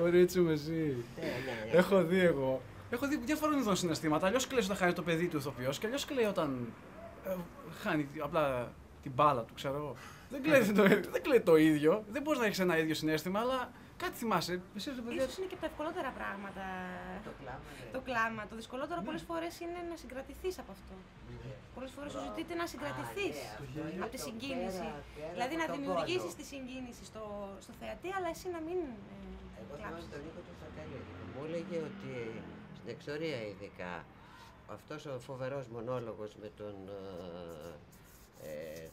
Κορίτσι μου, εσύ. Ναι, ναι, ναι. Έχω δει εγώ. Έχω δει διάφορων ειδών συναισθήματα. Αλλιώς κλαίει όταν χάνει το παιδί του ηθοποιός και αλλιώς κλαίει όταν ε, χάνει απλά την μπάλα του, ξέρω εγώ. Δεν κλαίει το, δεν κλαίει το ίδιο. Δεν μπορείς να έχεις ένα ίδιο συνέστημα, αλλά κάτι θυμάσαι. Εσύ, ρε παιδιά, Ίσως είναι και από τα ευκολότερα πράγματα. Το κλάμα, ναι. Το κλάμα. Το δυσκολότερο πολλές φορές είναι να συγκρατηθείς από αυτό. Πολλές φορές σου ζητείτε να συγκρατηθείς ναι, αυτό είναι από τη το συγκίνηση. πέρα- πέρα Δηλαδή από να τον δημιουργήσεις πόνο. τη συγκίνηση στο, στο θεατή, αλλά εσύ να μην ε, Εγώ θυμάμαι κλάψεις. τον Νίκο του Σακαλίδη. Μου έλεγε ότι στην εξορία ειδικά αυτός ο φοβερός μονόλογος με τον ε, ε,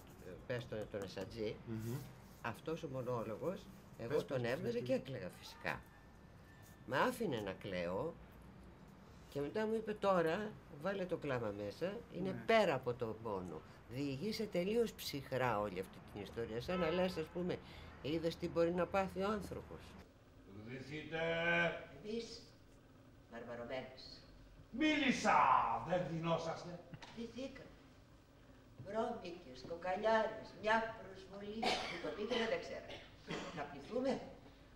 πες τον, τον Εσατζή, αυτός ο μονόλογος, εγώ Πες, τον πες, έβγαζα πες, και έκλαιγα φυσικά. Με άφηνε να κλαίω και μετά μου είπε τώρα βάλε το κλάμα μέσα, είναι Ναι. πέρα από τον πόνο. Διηγείσαι τελείως ψυχρά όλη αυτή την ιστορία, σαν να λες ας πούμε, είδες τι μπορεί να πάθει ο άνθρωπος. Δηθείτε. Εμείς, μαρμαρωμένες, Μίλησα, δεν δεινόσαστε. ντυθήκαμε. Βρώμικες, κοκαλιάρες, μια προσβολή που το πήγαινε δεν ξέρω. Να πληθούμε,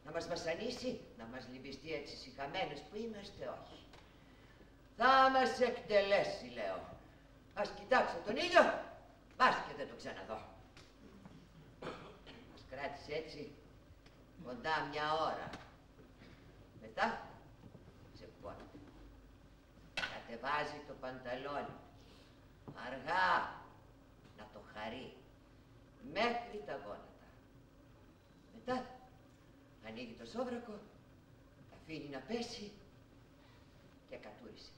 να μας βασανίσει, να μας λυμπιστεί έτσι συχαμένες που είμαστε, όχι. Θα μας εκτελέσει, λέω. Ας κοιτάξω τον ήλιο, πας και δεν το ξαναδώ. Μας κράτησε έτσι κοντά μια ώρα. Μετά ξεπώνει. Κατεβάζει το πανταλόνι. Αργά να το χαρεί. Μέχρι τα γόνατα. Μετά ανοίγει το σόβρακο, τα αφήνει να πέσει και κατούρισε.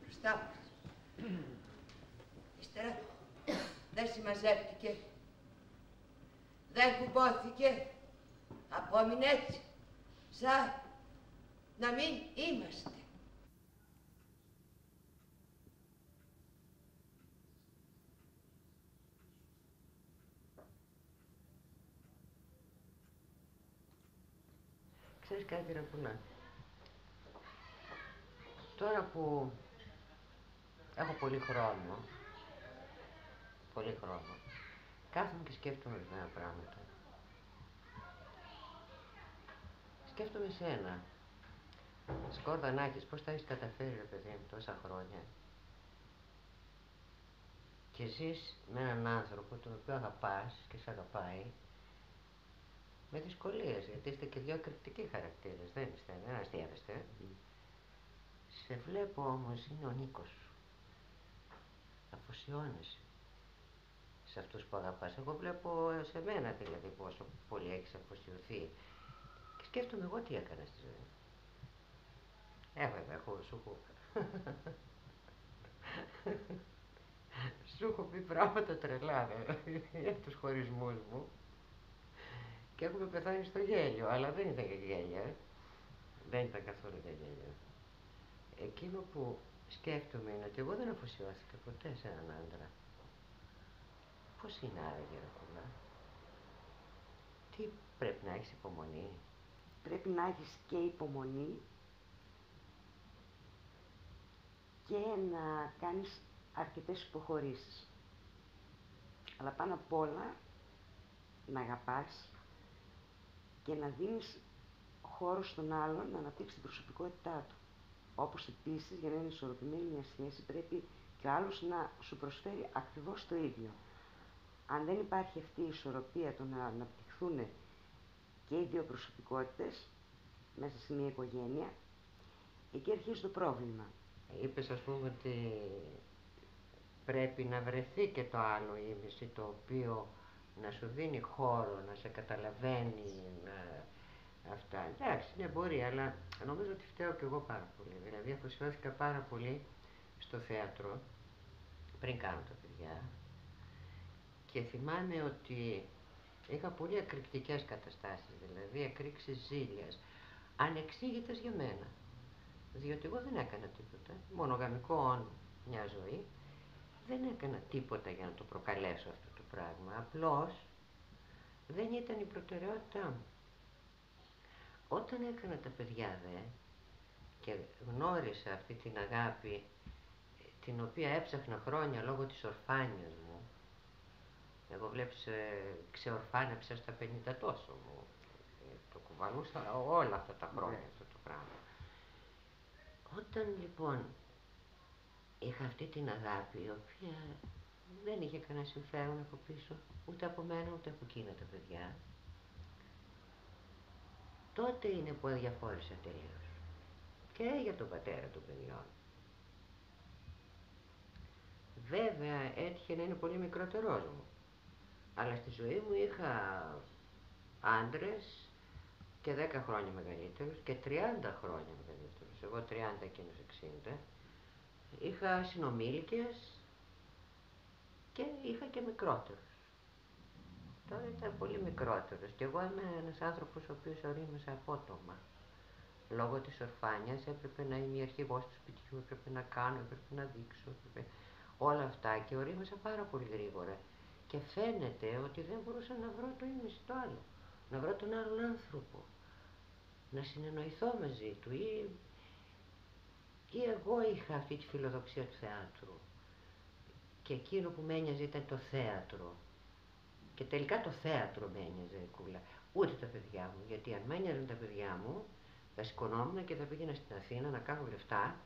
Μπροστά μας. Ύστερα δεν συμμαζεύτηκε, δεν κουμπόθηκε, απόμεινε έτσι, σαν να μην είμαστε. Ξέρεις κάτι ρε πουλά. Τώρα που έχω πολύ χρόνο, πολύ χρόνο, κάθομαι και σκέφτομαι ορισμένα πράγματα. Σκέφτομαι σένα. Σκόρδα να έχεις, πώς τα έχεις καταφέρει ρε παιδί μου τόσα χρόνια. Και ζεις με έναν άνθρωπο τον οποίο αγαπάς και σε αγαπάει με δυσκολίες, γιατί είστε και δύο εκρηκτικοί χαρακτήρες, δεν είστε, δεν αστείευεστε. Σε βλέπω όμως, είναι ο Νίκος σου. Αφοσιώνεσαι σε αυτούς που αγαπάς. Εγώ βλέπω σε μένα δηλαδή πόσο πολύ έχεις αφοσιωθεί. Και σκέφτομαι εγώ τι έκανα στη ζωή μου. Ε, βέβαια, εγώ σου έχω... σου έχω πει πράγματα τρελά, δηλαδή, για τους χωρισμούς μου. Και έχουμε πεθάνει στο γέλιο, αλλά δεν ήταν για γέλια. ε. Δεν ήταν καθόλου για γέλια. Εκείνο που σκέφτομαι είναι ότι εγώ δεν αφοσιώθηκα ποτέ σε έναν άντρα. Πώς είναι άραγε ρε κουλά; Τι πρέπει να έχεις υπομονή; Πρέπει να έχεις και υπομονή και να κάνεις αρκετές υποχωρήσεις. Αλλά πάνω απ' όλα να αγαπάς και να δίνεις χώρο στον άλλον να αναπτύξει την προσωπικότητά του. Όπως επίσης για να είναι ισορροπημένη μια σχέση πρέπει και ο άλλος να σου προσφέρει ακριβώς το ίδιο. Αν δεν υπάρχει αυτή η ισορροπία το να αναπτυχθούν και οι δύο προσωπικότητες μέσα σε μια οικογένεια, εκεί αρχίζει το πρόβλημα. Είπες ας πούμε ότι πρέπει να βρεθεί και το άλλο ήμιση το οποίο να σου δίνει χώρο, να σε καταλαβαίνει, να... αυτά. Εντάξει, ναι μπορεί, αλλά νομίζω ότι φταίω κι εγώ πάρα πολύ. Δηλαδή αφοσιώθηκα πάρα πολύ στο θέατρο πριν κάνω τα παιδιά και θυμάμαι ότι είχα πολύ εκρηκτικές καταστάσεις, δηλαδή εκρήξεις ζήλιας, ανεξήγητες για μένα. Διότι εγώ δεν έκανα τίποτα, μονογαμικό όν μια ζωή, δεν έκανα τίποτα για να το προκαλέσω αυτό το πράγμα, απλώς δεν ήταν η προτεραιότητά μου. Όταν έκανα τα παιδιά δε και γνώρισα αυτή την αγάπη την οποία έψαχνα χρόνια λόγω της ορφάνιας μου, εγώ βλέπεις ε, ξεορφάνεψα στα 50 τόσο μου, Ε, το κουβαλούσα όλα αυτά τα χρόνια αυτό το πράγμα. Όταν λοιπόν είχα αυτή την αγάπη η οποία δεν είχε κανένα συμφέρον από πίσω, ούτε από μένα ούτε από εκείνα τα παιδιά, τότε είναι που αδιαφόρησα τελείως. Και για τον πατέρα των παιδιών. Βέβαια έτυχε να είναι πολύ μικρότερός μου. Αλλά στη ζωή μου είχα άντρες και 10 χρόνια μεγαλύτερους και 30 χρόνια μεγαλύτερους. Εγώ 30 εκείνος 60. Είχα συνομήλικες και είχα και μικρότερους. Τώρα ήταν πολύ μικρότερος και εγώ είμαι ένας άνθρωπος ο οποίος ορίμασε απότομα. Λόγω της ορφάνιας έπρεπε να είμαι η αρχηγός του σπιτιού, έπρεπε να κάνω, έπρεπε να δείξω, έπρεπε όλα αυτά και ορίμασα πάρα πολύ γρήγορα. Και φαίνεται ότι δεν μπορούσα να βρω το ίμιση το άλλο, να βρω τον άλλον άνθρωπο, να συνεννοηθώ μαζί του ή, ή εγώ είχα αυτή τη φιλοδοξία του θεάτρου και εκείνο που με ένοιαζε ήταν το θέατρο Και τελικά το θέατρο με ένοιαζε κούλα. Ούτε τα παιδιά μου. Γιατί αν με ένοιαζαν τα παιδιά μου, θα σηκωνόμουν και θα πήγαινα στην Αθήνα να κάνω λεφτά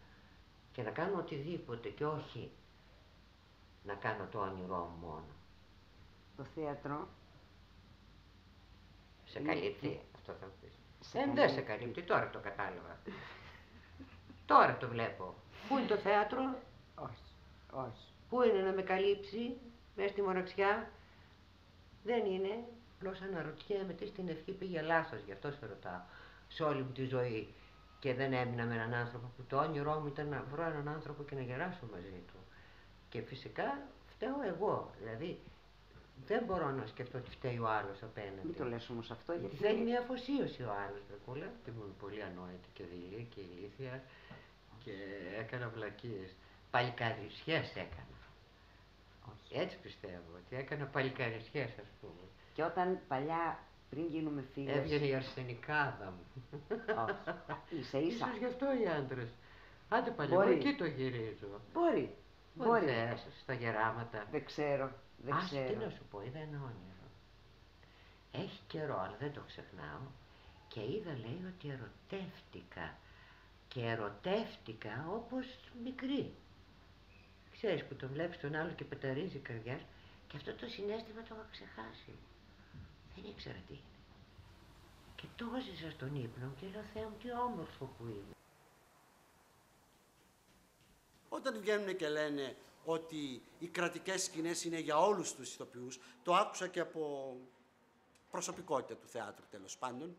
και να κάνω οτιδήποτε και όχι να κάνω το όνειρό μου μόνο. Το θέατρο Σε Ναι, καλύπτει ναι. αυτό θα μου πεις. Σε Ε, δεν καλύπτει. σε καλύπτει, τώρα το κατάλαβα. τώρα το βλέπω. Πού είναι το θέατρο, όχι, όχι. Πού είναι να με καλύψει, μέσα στη μοναξιά. Δεν είναι. Απλώς αναρωτιέμαι τι στην ευχή πήγε λάθος, γι' αυτό σε ρωτάω. Σε όλη μου τη ζωή. Και δεν έμεινα με έναν άνθρωπο που το όνειρό μου ήταν να βρω έναν άνθρωπο και να γεράσω μαζί του. Και φυσικά φταίω εγώ. Δηλαδή δεν μπορώ να σκεφτώ ότι φταίει ο άλλος απέναντι. Μην το λες όμως αυτό, Γιατί γιατί- θέλει μια αφοσίωση ο άλλος, Βρεκούλα. Και ήμουν πολύ ανόητη και δειλή και ηλίθια και έκανα βλακίες. Παλικαρισιές έκανα. Έτσι πιστεύω, ότι έκανα παλικαρισιές ας πούμε. Και όταν παλιά, πριν γίνουμε φίλες... Έβγαινε η αρσενικάδα μου. Όχι. Ίσα ίσα. Ίσως γι' αυτό οι άντρες. Άντε παλιά, Μπορεί. εγώ εκεί το γυρίζω. Μπορεί. Μπορεί. Μπορεί. Θες, στα γεράματα. Δεν ξέρω. Δεν Άσε, ξέρω. τι να σου πω, είδα ένα όνειρο. Έχει καιρό, αλλά δεν το ξεχνάω. Και είδα, λέει, ότι ερωτεύτηκα. Και ερωτεύτηκα όπως μικρή. Ξέρεις που τον βλέπεις τον άλλο και πεταρίζει η καρδιάς σου. Και αυτό το συνέστημα το είχα ξεχάσει. Δεν ήξερα τι είναι. Και το έζησα στον ύπνο και λέω, Θεέ μου, τι όμορφο που είναι. Όταν βγαίνουν και λένε ότι οι κρατικές σκηνές είναι για όλους τους ηθοποιούς, το άκουσα και από προσωπικότητα του θεάτρου τέλος πάντων,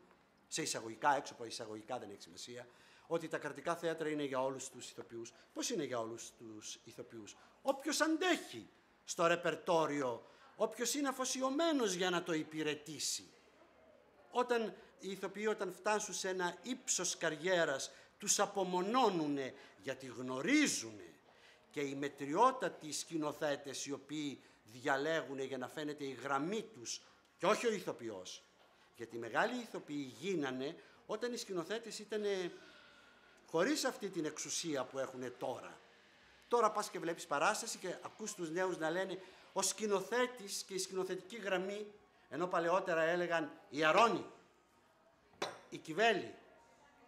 σε εισαγωγικά, έξω από εισαγωγικά δεν έχει σημασία, ότι τα κρατικά θέατρα είναι για όλους τους ηθοποιούς. Πώς είναι για όλους τους ηθοποιούς; Όποιος αντέχει στο ρεπερτόριο, όποιος είναι αφοσιωμένος για να το υπηρετήσει. Όταν οι ηθοποιοί όταν φτάσουν σε ένα ύψος καριέρας, τους απομονώνουν γιατί γνωρίζουν και οι μετριότατοι σκηνοθέτες οι οποίοι διαλέγουν για να φαίνεται η γραμμή τους και όχι ο ηθοποιός. Γιατί οι μεγάλοι ηθοποιοί γίνανε όταν οι σκηνοθέτες ήταν χωρίς αυτή την εξουσία που έχουν τώρα. Τώρα πας και βλέπεις παράσταση και ακούς τους νέους να λένε ο σκηνοθέτης και η σκηνοθετική γραμμή, ενώ παλαιότερα έλεγαν η Αρώνη, η Κιβέλη,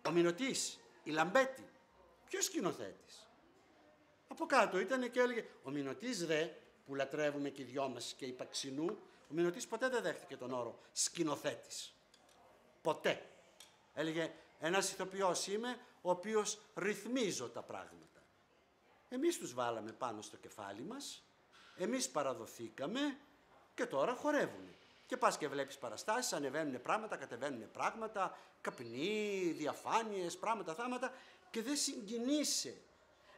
ο Μινωτής, η Λαμπέτη. Ποιος σκηνοθέτης; Από κάτω ήταν και έλεγε ο Μινωτής δε, που λατρεύουμε και οι δυο μας και η Παξινού, ο Μινωτής ποτέ δεν δέχτηκε τον όρο σκηνοθέτης. Ποτέ. Έλεγε ένας ηθοποιός είμαι, ο οποίος ρυθμίζω τα πράγματα. Εμείς τους βάλαμε πάνω στο κεφάλι μας, εμείς παραδοθήκαμε και τώρα χορεύουν. Και πας και βλέπεις παραστάσεις, ανεβαίνουν πράγματα, κατεβαίνουν πράγματα, καπνί, διαφάνειες, πράγματα, θάματα και δεν συγκινείσαι.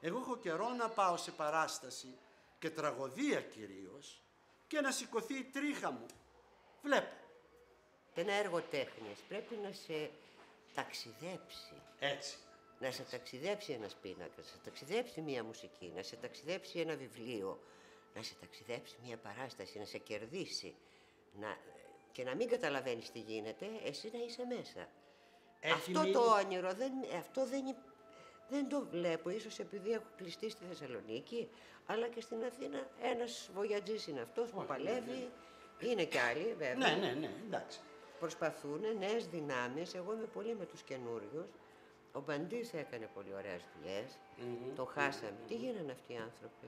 Εγώ έχω καιρό να πάω σε παράσταση και τραγωδία κυρίως και να σηκωθεί η τρίχα μου. Βλέπω. Ένα έργο τέχνης πρέπει να σε ταξιδέψει. Έτσι. Να σε ταξιδέψει ένας πίνακας, να σε ταξιδέψει μία μουσική, να σε ταξιδέψει ένα βιβλίο, να σε ταξιδέψει μία παράσταση, να σε κερδίσει. Να... Και να μην καταλαβαίνεις τι γίνεται, εσύ να είσαι μέσα. Έχει αυτό μείνει- το όνειρο, δεν, αυτό δεν, υ- δεν το βλέπω, ίσως επειδή έχω κλειστεί στη Θεσσαλονίκη, αλλά και στην Αθήνα ένας βοιατζής είναι αυτός που παλεύει, είναι κι άλλοι βέβαια. Ναι, ναι, ναι, εντάξει. Προσπαθούν νέες δυνάμεις, εγώ είμαι πολύ με τους καινούριους. Ο Μπαντής έκανε πολύ ωραίες δουλειές, το χάσαμε. Τι γίνανε αυτοί οι άνθρωποι;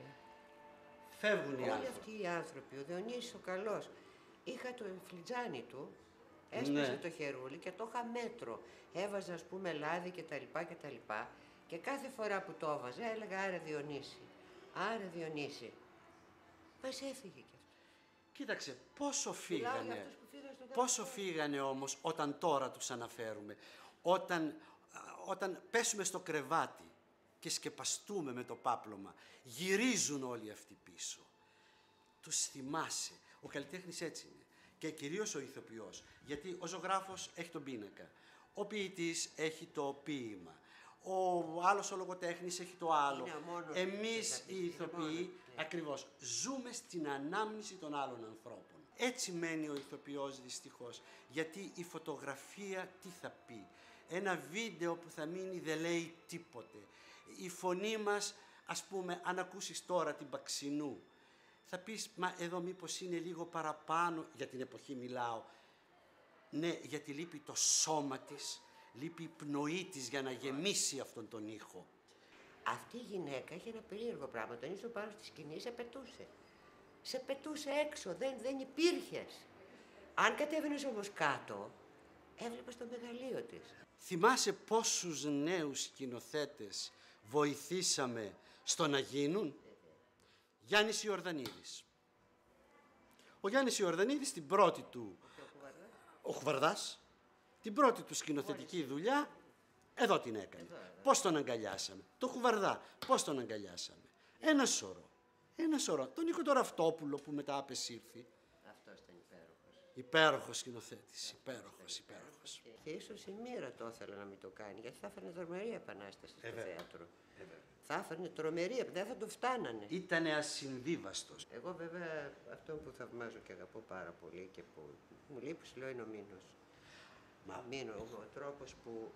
Φεύγουν οι Όλοι άνθρωποι. αυτοί οι άνθρωποι, ο Διονύσης ο καλός, είχα το φλιτζάνι του, έσπασε Ναι. το χερούλι και το είχα μέτρο. Έβαζα ας πούμε λάδι και τα λοιπά και τα λοιπά και κάθε φορά που το έβαζα έλεγα άρε Διονύση, άρε Διονύση. Μας έφυγε κι αυτός. Κοίταξε, πόσο Μιλάω για φύγανε. αυτούς που φύγαν στον Πόσο φύγανε όμως όταν τώρα τους αναφέρουμε. Όταν, α, όταν πέσουμε στο κρεβάτι και σκεπαστούμε με το πάπλωμα, γυρίζουν όλοι αυτοί πίσω. Τους θυμάσαι. Ο καλλιτέχνης έτσι είναι. Και κυρίως ο ηθοποιός. Γιατί ο ζωγράφος έχει τον πίνακα. Ο ποιητής έχει το ποίημα. Ο άλλος ο λογοτέχνης έχει το άλλο. Είναι ο μόνος Εμείς που οι ηθοποιοί ακριβώς ζούμε στην ανάμνηση των άλλων ανθρώπων. Έτσι μένει ο ηθοποιός δυστυχώς. Γιατί η φωτογραφία τι θα πει; Ένα βίντεο που θα μείνει δεν λέει τίποτε. Η φωνή μας, ας πούμε, αν ακούσεις τώρα την Παξινού, Θα πεις, μα εδώ μήπως είναι λίγο παραπάνω, για την εποχή μιλάω. Ναι, γιατί λείπει το σώμα της, λείπει η πνοή της για να γεμίσει αυτόν τον ήχο. Αυτή η γυναίκα είχε ένα περίεργο πράγμα. Τον ήσουν πάνω στη σκηνή, σε πετούσε. Σε πετούσε έξω, δεν, δεν υπήρχες. Αν κατέβαινες όμως κάτω, έβλεπες το μεγαλείο της. Θυμάσαι πόσους νέους σκηνοθέτες βοηθήσαμε στο να γίνουν; Γιάννης Ιορδανίδης. Ο Γιάννης Ιορδανίδης την πρώτη του, ο Χουβαρδάς, την πρώτη του σκηνοθετική δουλειά, εδώ την έκανε. Πώς τον αγκαλιάσαμε; Το Χουβαρδά, πώς τον αγκαλιάσαμε; Ένα σωρό. Ένα σωρό. Τον Νίκο τον Ραφτόπουλο που μετά απεσύρθη. Αυτό ήταν υπέροχο. Υπέροχος σκηνοθέτης. Υπέροχος, υπέροχος. Και ίσω η μοίρα το ήθελε να μην το κάνει, γιατί θα έφερνε τρομερή επανάσταση στο Ε, βέβαια. θέατρο. Θα έφερνε τρομερή, επ- δεν θα το φτάνανε. Ήτανε ασυμβίβαστος. Εγώ βέβαια αυτό που θαυμάζω και αγαπώ πάρα πολύ και που μου λείπει, σου λέω, είναι ο Μήνος. Μα... Μήνο, ο, ο τρόπος που,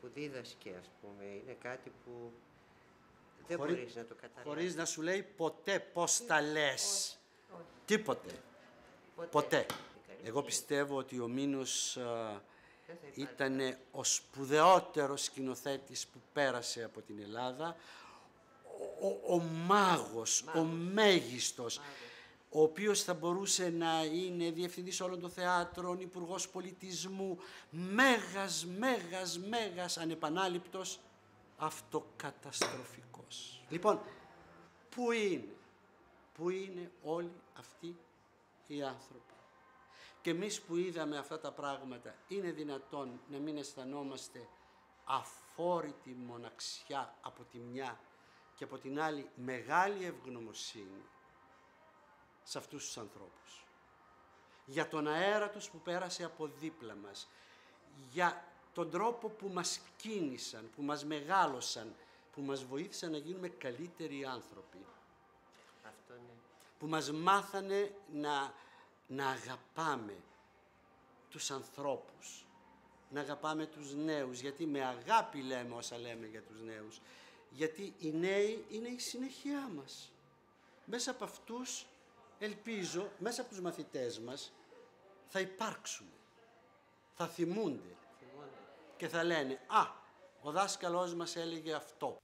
που δίδασκε, ας πούμε, είναι κάτι που δεν Χωρί- μπορείς να το καταλάβεις. Χωρίς να σου λέει ποτέ πώς τα λες. όχι. Τίποτε. Ποτέ. Ποτέ. Καλή Εγώ πιστεύω ότι ο Μήνος α, Δεν θα υπάρχει. ήταν ο σπουδαιότερος σκηνοθέτης που πέρασε από την Ελλάδα, ο, ο, ο μάγος, ο μέγιστος, ο οποίος θα μπορούσε να είναι διευθυντής όλων των θεάτρων, υπουργός πολιτισμού, μέγας, μέγας, μέγας, ανεπανάληπτος, αυτοκαταστροφικός. Λοιπόν, πού είναι, πού είναι όλοι αυτοί οι άνθρωποι. Και εμείς που είδαμε αυτά τα πράγματα, είναι δυνατόν να μην αισθανόμαστε αφόρητη μοναξιά από τη μια και από την άλλη μεγάλη ευγνωμοσύνη σε αυτούς τους ανθρώπους. Για τον αέρα τους που πέρασε από δίπλα μας, για τον τρόπο που μας κίνησαν, που μας μεγάλωσαν, που μας βοήθησαν να γίνουμε καλύτεροι άνθρωποι Αυτό ναι. Που μας μάθανε να, να αγαπάμε τους ανθρώπους, να αγαπάμε τους νέους, γιατί με αγάπη λέμε όσα λέμε για τους νέους, γιατί οι νέοι είναι η συνέχειά μας. Μέσα από αυτούς, ελπίζω, μέσα από τους μαθητές μας, θα υπάρξουν, θα θυμούνται. Και θα λένε «Α, ο δάσκαλός μας έλεγε αυτό».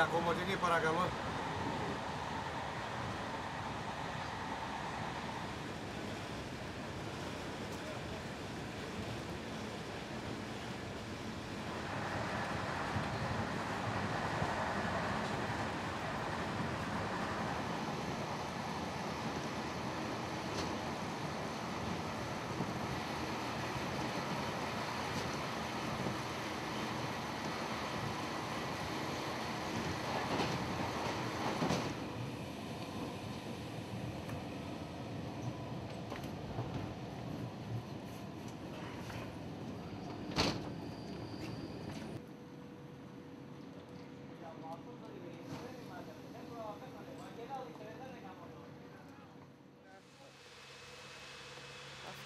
Για κομμωτινή παρακαλώ.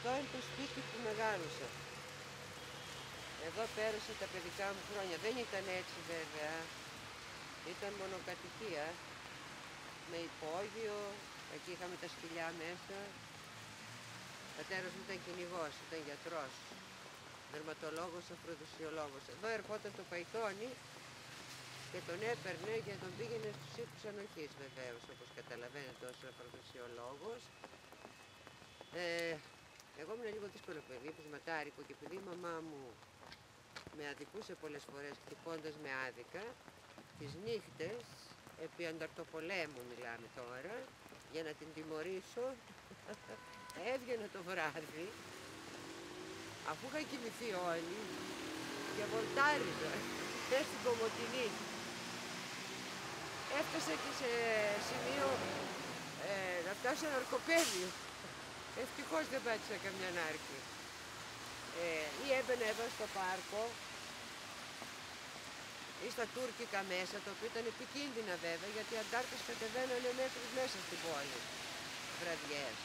Αυτό είναι το σπίτι που μεγάλωσα. Εδώ πέρασα τα παιδικά μου χρόνια. Δεν ήταν έτσι βέβαια. Ήταν μονοκατοικία με υπόγειο. Εκεί είχαμε τα σκυλιά μέσα. Ο πατέρας μου ήταν κυνηγός, ήταν γιατρός. Δερματολόγος, αφροδοσιολόγος. Εδώ ερχόταν το παϊτόνι και τον έπαιρνε και τον πήγαινε στους οίκους ανοχής βεβαίως, όπως καταλαβαίνετε ως αφροδοσιολόγος. Ε, εγώ ήμουν λίγο δύσκολο παιδί, πεισματάρικο και επειδή η μαμά μου με αδικούσε πολλές φορές χτυπώντας με άδικα, τις νύχτες, επί ανταρτοπολέμου μιλάμε τώρα, για να την τιμωρήσω, έβγαινα το βράδυ, αφού είχα κοιμηθεί όλοι, και βολτάριζα, και στην Κομωτινή. Έφτασα και σε σημείο ε, να φτάσω σε ναρκοπαίδιο. Ευτυχώς δεν πάτησα καμιά νάρκη. Ε, ή έμπαινα εδώ στο πάρκο ή στα τουρκικά μέσα, το οποίο ήταν επικίνδυνα βέβαια, γιατί οι αντάρτες κατεβαίνανε μέχρι μέσα στην πόλη, βραδιές.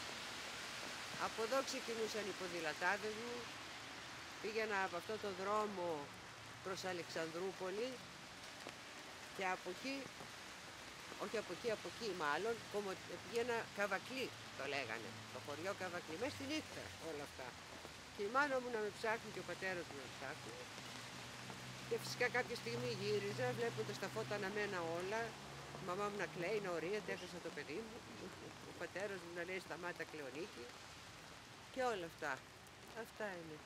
Από εδώ ξεκινούσαν οι ποδηλατάδες μου, πήγαινα από αυτό το δρόμο προς Αλεξανδρούπολη και από εκεί, όχι από εκεί, από εκεί μάλλον, κομμω- πήγαινα Καβακλή το λέγανε, το χωριό Καβακλή, μέσα στη νύχτα όλα αυτά. Και η μάνα μου να με ψάχνει και ο πατέρας μου να με ψάχνει. Και φυσικά κάποια στιγμή γύριζα, βλέποντας τα φώτα αναμένα όλα, η μαμά μου να κλαίει, να ορίεται, έχασα το παιδί μου, ο πατέρας μου να λέει σταμάτα κλεονίκη και όλα αυτά. Αυτά είναι.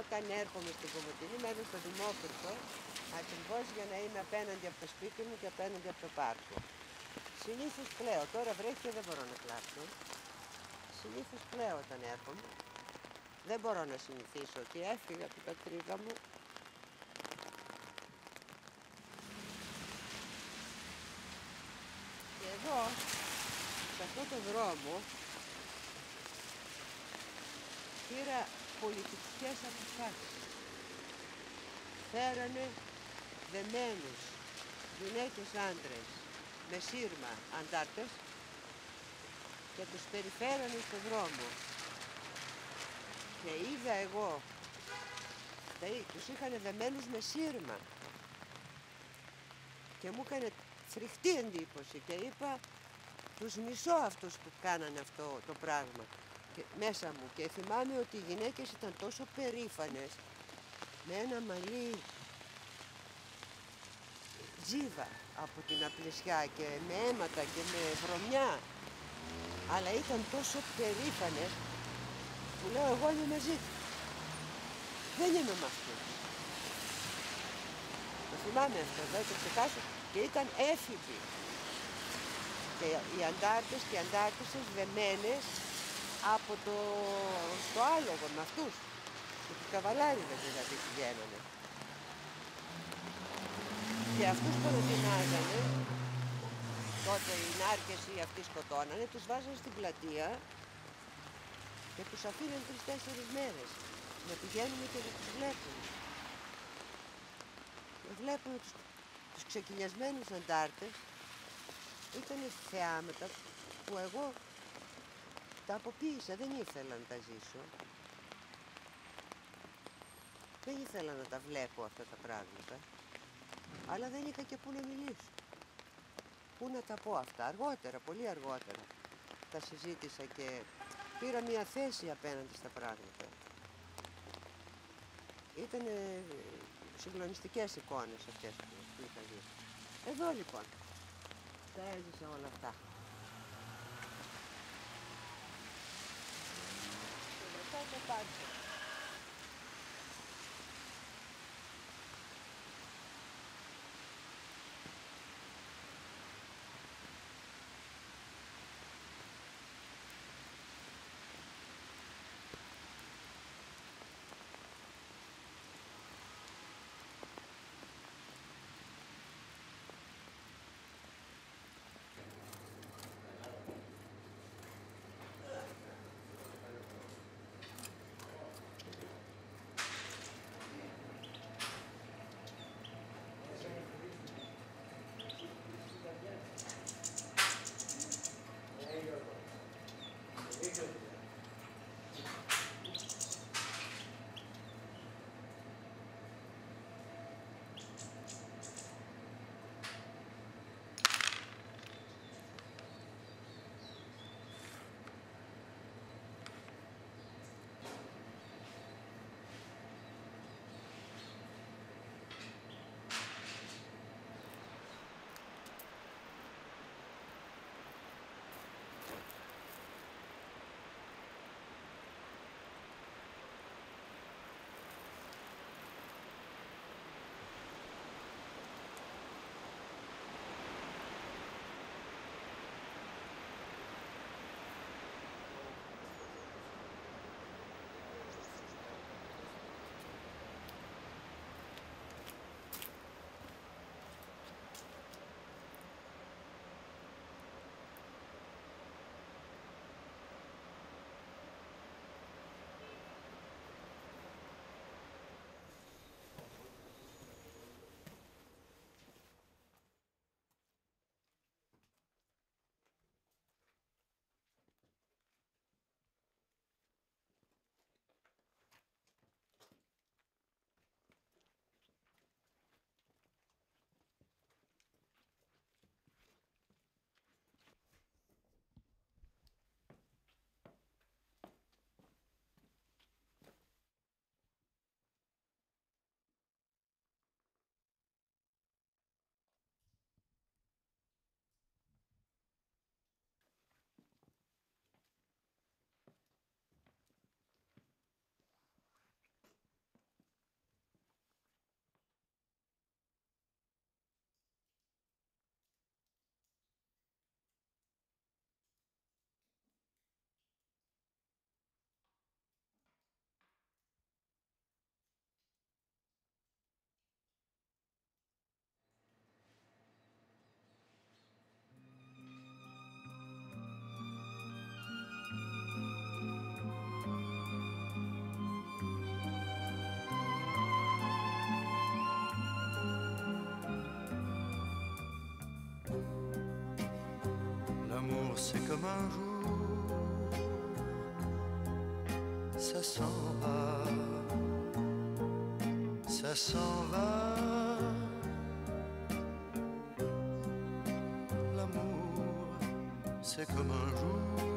Όταν έρχομαι στην Κομωτινή μένω στο Δημόκριτο ακριβώς για να είμαι απέναντι από το σπίτι μου και απέναντι από το πάρκο. Συνήθως κλαίω. Τώρα βρέχει και δεν μπορώ να κλάψω. Συνήθως κλαίω όταν έρχομαι. Δεν μπορώ να συνηθίσω ότι έφυγα από την πατρίδα μου. Και εδώ, σε αυτό το δρόμο, πήρα πολιτικές αποφάσεις. Φέρανε δεμένους γυναίκες άντρες με σύρμα αντάρτες και τους περιφέρανε στον δρόμο. Και είδα εγώ, δηλαδή τους είχαν δεμένους με σύρμα και μου έκανε φρικτή εντύπωση και είπα τους μισώ αυτούς που κάνανε αυτό το πράγμα και, μέσα μου και θυμάμαι ότι οι γυναίκες ήταν τόσο περήφανες με ένα μαλλί τζίβα από την απλησιά και με αίματα και με βρωμιά αλλά ήταν τόσο περήφανες που λέω εγώ είμαι μαζί τους. Δεν είμαι με αυτούς. Το θυμάμαι αυτό, δεν το ξεχάσω και ήταν έφηβοι. Και οι αντάρτες και οι αντάρτησες δεμένες από το στο άλογο με αυτούς. Και τους καβαλάριδες δηλαδή πηγαίνανε. Και αυτούς που ροτινάζανε, τότε οι νάρκες ή αυτοί σκοτώνανε, τους βάζανε στην πλατεία και τους αφήναν τρεις-τέσσερις μέρες να πηγαίνουν και να τους βλέπουν. Και βλέπουν τους, τους ξεκινιασμένους αντάρτες, ήταν θεάματα που εγώ τα αποποίησα, δεν ήθελα να τα ζήσω. Δεν ήθελα να τα βλέπω αυτά τα πράγματα. Αλλά δεν είχα και πού να μιλήσω. Πού να τα πω αυτά; Αργότερα, πολύ αργότερα. Τα συζήτησα και πήρα μια θέση απέναντι στα πράγματα. Ήταν συγκλονιστικές εικόνες αυτές που, που είχα δει. Εδώ λοιπόν. Τα έζησα όλα αυτά. Και μετά το c'est comme un jour, ça s'en va, ça s'en va. L'amour c'est comme un jour.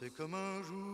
C'est comme un jour